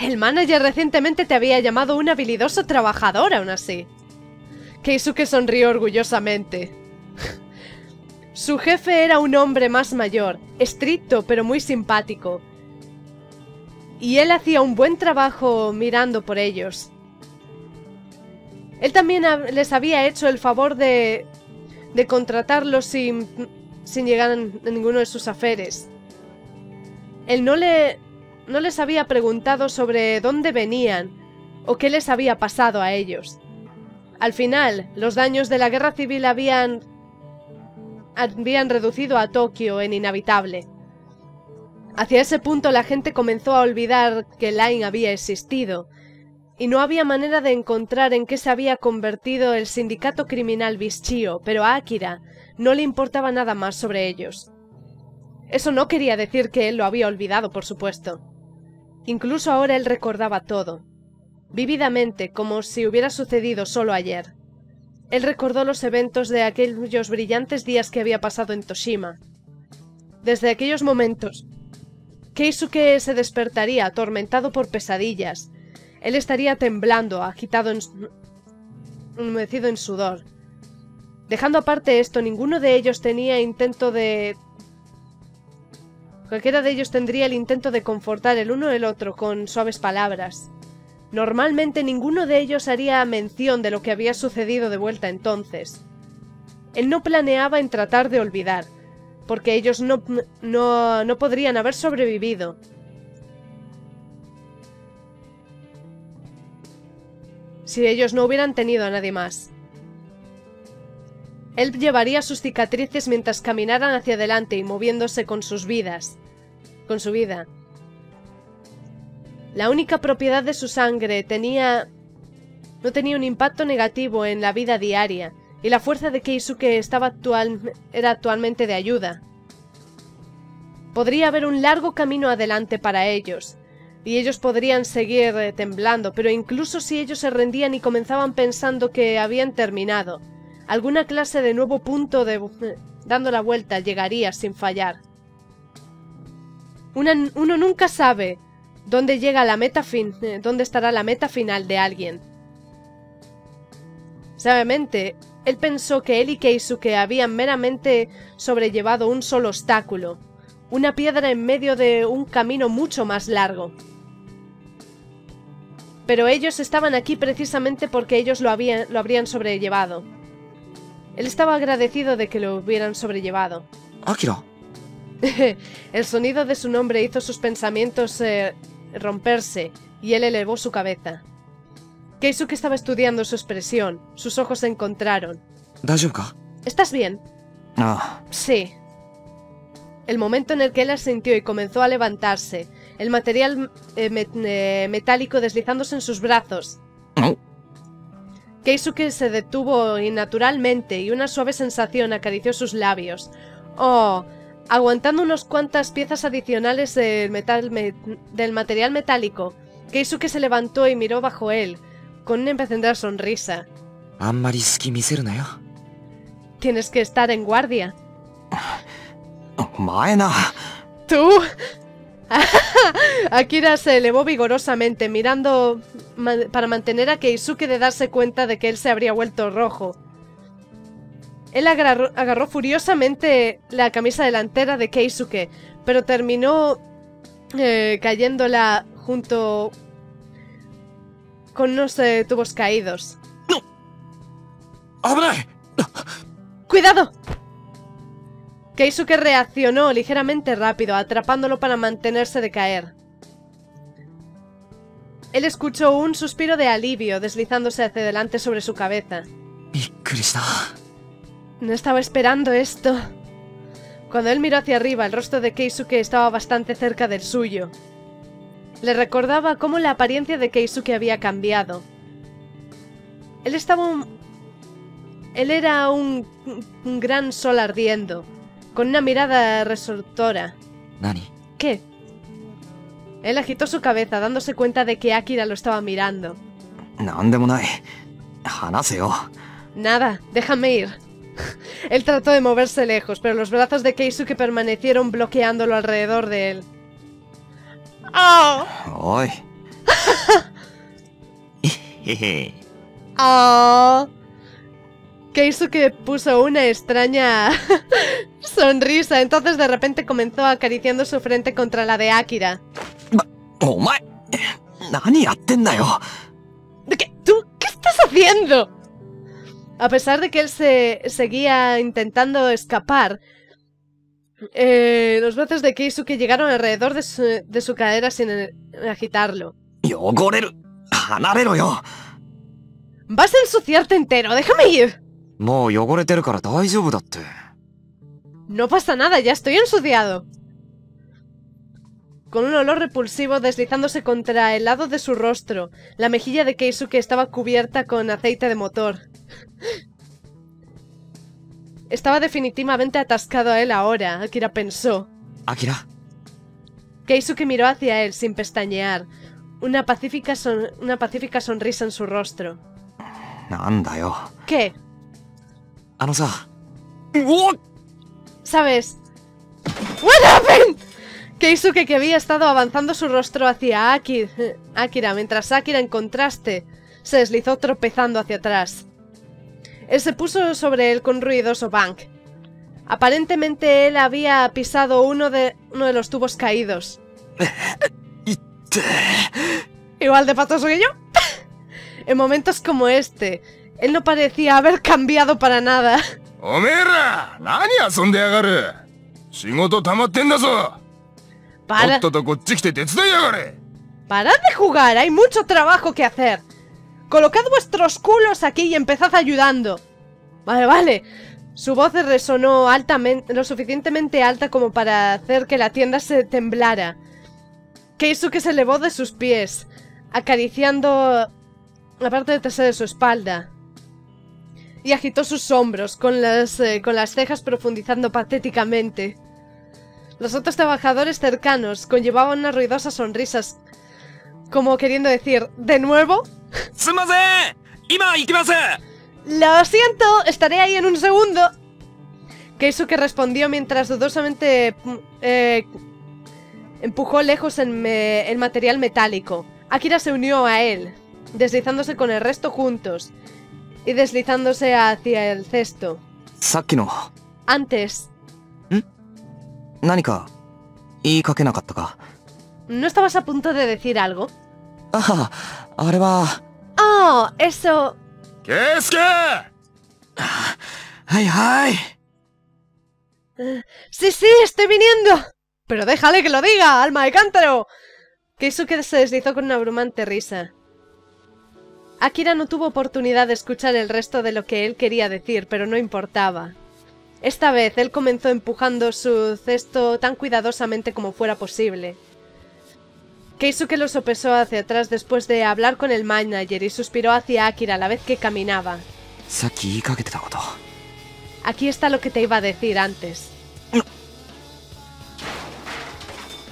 El manager recientemente te había llamado un habilidoso trabajador, aún así. Keisuke sonrió orgullosamente. Su jefe era un hombre más mayor, estricto pero muy simpático, y él hacía un buen trabajo mirando por ellos. Él también les había hecho el favor de, de contratarlos sin, sin llegar a ninguno de sus aferes. Él no, le, no les había preguntado sobre dónde venían o qué les había pasado a ellos. Al final, los daños de la guerra civil habían, habían reducido a Tokio en inhabitable. Hacia ese punto la gente comenzó a olvidar que Line había existido, y no había manera de encontrar en qué se había convertido el sindicato criminal Bischio, pero a Akira no le importaba nada más sobre ellos. Eso no quería decir que él lo había olvidado, por supuesto. Incluso ahora él recordaba todo, vívidamente, como si hubiera sucedido solo ayer. Él recordó los eventos de aquellos brillantes días que había pasado en Toshima. Desde aquellos momentos, Keisuke se despertaría atormentado por pesadillas. Él estaría temblando, agitado, en, humedecido en sudor. Dejando aparte esto, ninguno de ellos tenía intento de... Cualquiera de ellos tendría el intento de confortar el uno el otro con suaves palabras. Normalmente ninguno de ellos haría mención de lo que había sucedido de vuelta entonces. Él no planeaba en tratar de olvidar, porque ellos no, no, no podrían haber sobrevivido. Si ellos no hubieran tenido a nadie más. Él llevaría sus cicatrices mientras caminaran hacia adelante y moviéndose con sus vidas. Con su vida. La única propiedad de su sangre tenía... no tenía un impacto negativo en la vida diaria, y la fuerza de Keisuke estaba actual... era actualmente de ayuda. Podría haber un largo camino adelante para ellos, y ellos podrían seguir eh, temblando, pero incluso si ellos se rendían y comenzaban pensando que habían terminado, alguna clase de nuevo punto de... dando la vuelta llegaría sin fallar. Uno nunca sabe dónde llega la meta fin... Eh, dónde estará la meta final de alguien. Sabiamente, él pensó que él y Keisuke habían meramente sobrellevado un solo obstáculo, una piedra en medio de un camino mucho más largo. Pero ellos estaban aquí precisamente porque ellos lo, habían, lo habrían sobrellevado. Él estaba agradecido de que lo hubieran sobrellevado. Akira. El sonido de su nombre hizo sus pensamientos eh, romperse y él elevó su cabeza. Keisuke estaba estudiando su expresión. Sus ojos se encontraron. ¿Estás bien? Ah, Sí. El momento en el que él asintió y comenzó a levantarse, el material eh, met- eh, metálico deslizándose en sus brazos. No. Keisuke se detuvo innaturalmente y una suave sensación acarició sus labios. Oh, aguantando unas cuantas piezas adicionales del, metal del material metálico. Keisuke se levantó y miró bajo él, con una empecendera sonrisa. Tienes que estar en guardia. ¿Tú? Akira se elevó vigorosamente, mirando para mantener a Keisuke de darse cuenta de que él se habría vuelto rojo. Él agarró, agarró, furiosamente la camisa delantera de Keisuke, pero terminó eh, cayéndola junto con unos eh, tubos caídos. ¡Abre! ¡Cuidado! Keisuke reaccionó ligeramente rápido, atrapándolo para mantenerse de caer. Él escuchó un suspiro de alivio deslizándose hacia adelante sobre su cabeza. No estaba esperando esto. Cuando él miró hacia arriba, el rostro de Keisuke estaba bastante cerca del suyo. Le recordaba cómo la apariencia de Keisuke había cambiado. Él estaba un... Él era un, gran sol ardiendo, con una mirada resortora. ¿Nani? ¿Qué? Él agitó su cabeza, dándose cuenta de que Akira lo estaba mirando. Nada, déjame ir él trató de moverse lejos, pero los brazos de Keisuke permanecieron bloqueándolo alrededor de él. ¡Oh! ¡Oh! Keisuke puso una extraña sonrisa, entonces de repente comenzó acariciando su frente contra la de Akira. ¿Qué? ¿Tú? ¿Qué estás haciendo? A pesar de que él se seguía intentando escapar, eh, los brazos de Keisuke llegaron alrededor de su, de su cadera sin eh, agitarlo. Vas a ensuciarte entero, déjame ir. No pasa nada, ya estoy ensuciado. Con un olor repulsivo deslizándose contra el lado de su rostro, la mejilla de Keisuke estaba cubierta con aceite de motor. Estaba definitivamente atascado a él ahora, Akira pensó. Akira. Keisuke miró hacia él sin pestañear, una pacífica, son una pacífica sonrisa en su rostro. ¿Qué? ¿Sabes? What happened? Keisuke que había estado avanzando su rostro hacia Akira, Akira mientras Akira en contraste se deslizó tropezando hacia atrás. Él se puso sobre él con ruidoso bank. Aparentemente él había pisado uno de, uno de los tubos caídos. Igual de patoso que yo. en momentos como este, él no parecía haber cambiado para nada. ¡Omera! Para... ¡Parad de jugar! ¡Hay mucho trabajo que hacer! Colocad vuestros culos aquí y empezad ayudando. Vale, vale. Su voz resonó altamente, lo suficientemente alta como para hacer que la tienda se temblara. Keisuke se elevó de sus pies, acariciando la parte trasera de su espalda. Y agitó sus hombros, con las, eh, con las cejas profundizando patéticamente. Los otros trabajadores cercanos conllevaban unas ruidosas sonrisas, como queriendo decir, de nuevo. Lo siento, estaré ahí en un segundo. Keisuke respondió mientras dudosamente eh, empujó lejos el, material metálico. Akira se unió a él, deslizándose con el resto juntos y deslizándose hacia el cesto. Antes. ¿Mm? ¿No estabas a punto de decir algo? Ah, ahora va... Oh, eso... ¿Qué es que? ¡Ay, ay! Eh, sí, sí, estoy viniendo. Pero déjale que lo diga, alma de cántaro. Keisuke se deslizó con una abrumante risa. Akira no tuvo oportunidad de escuchar el resto de lo que él quería decir, pero no importaba. Esta vez él comenzó empujando su cesto tan cuidadosamente como fuera posible. Keisuke lo sopesó hacia atrás después de hablar con el manager y suspiró hacia Akira a la vez que caminaba. Aquí está lo que te iba a decir antes. Mm.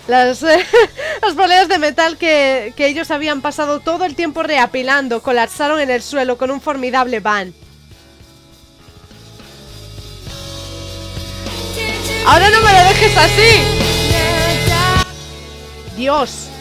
Las, eh, las de metal que, que ellos habían pasado todo el tiempo reapilando colapsaron en el suelo con un formidable van. ¡Ahora no me lo dejes así! ¡Dios!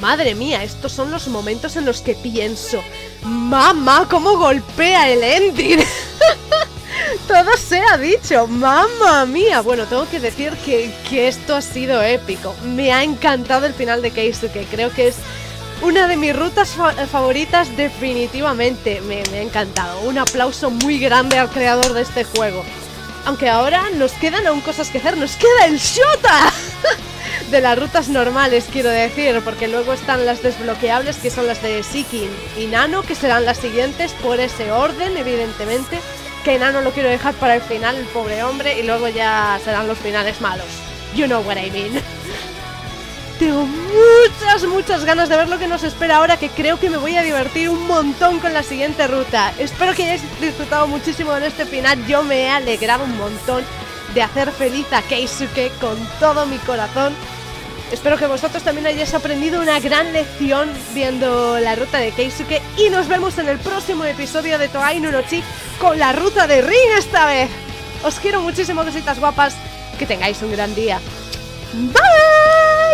Madre mía, estos son los momentos en los que pienso ¡Mamá! ¿Cómo golpea el ending? Todo se ha dicho, mamma mía. Bueno, tengo que decir que, que esto ha sido épico. Me ha encantado el final de Keisuke. Creo que es una de mis rutas fa- favoritas definitivamente. Me, me ha encantado. Un aplauso muy grande al creador de este juego. Aunque ahora nos quedan aún cosas que hacer. ¡Nos queda el Shota! de las rutas normales, quiero decir, porque luego están las desbloqueables, que son las de Seeking y Nano, que serán las siguientes por ese orden, evidentemente. Que Nano lo quiero dejar para el final, el pobre hombre, y luego ya serán los finales malos. You know what I mean. Tengo muchas, muchas ganas de ver lo que nos espera ahora, que creo que me voy a divertir un montón con la siguiente ruta. Espero que hayáis disfrutado muchísimo en este final. Yo me he alegrado un montón de hacer feliz a Keisuke con todo mi corazón. Espero que vosotros también hayáis aprendido una gran lección viendo la ruta de Keisuke y nos vemos en el próximo episodio de Toai no Chi con la ruta de Ring esta vez. Os quiero muchísimo, cositas guapas. Que tengáis un gran día. Bye.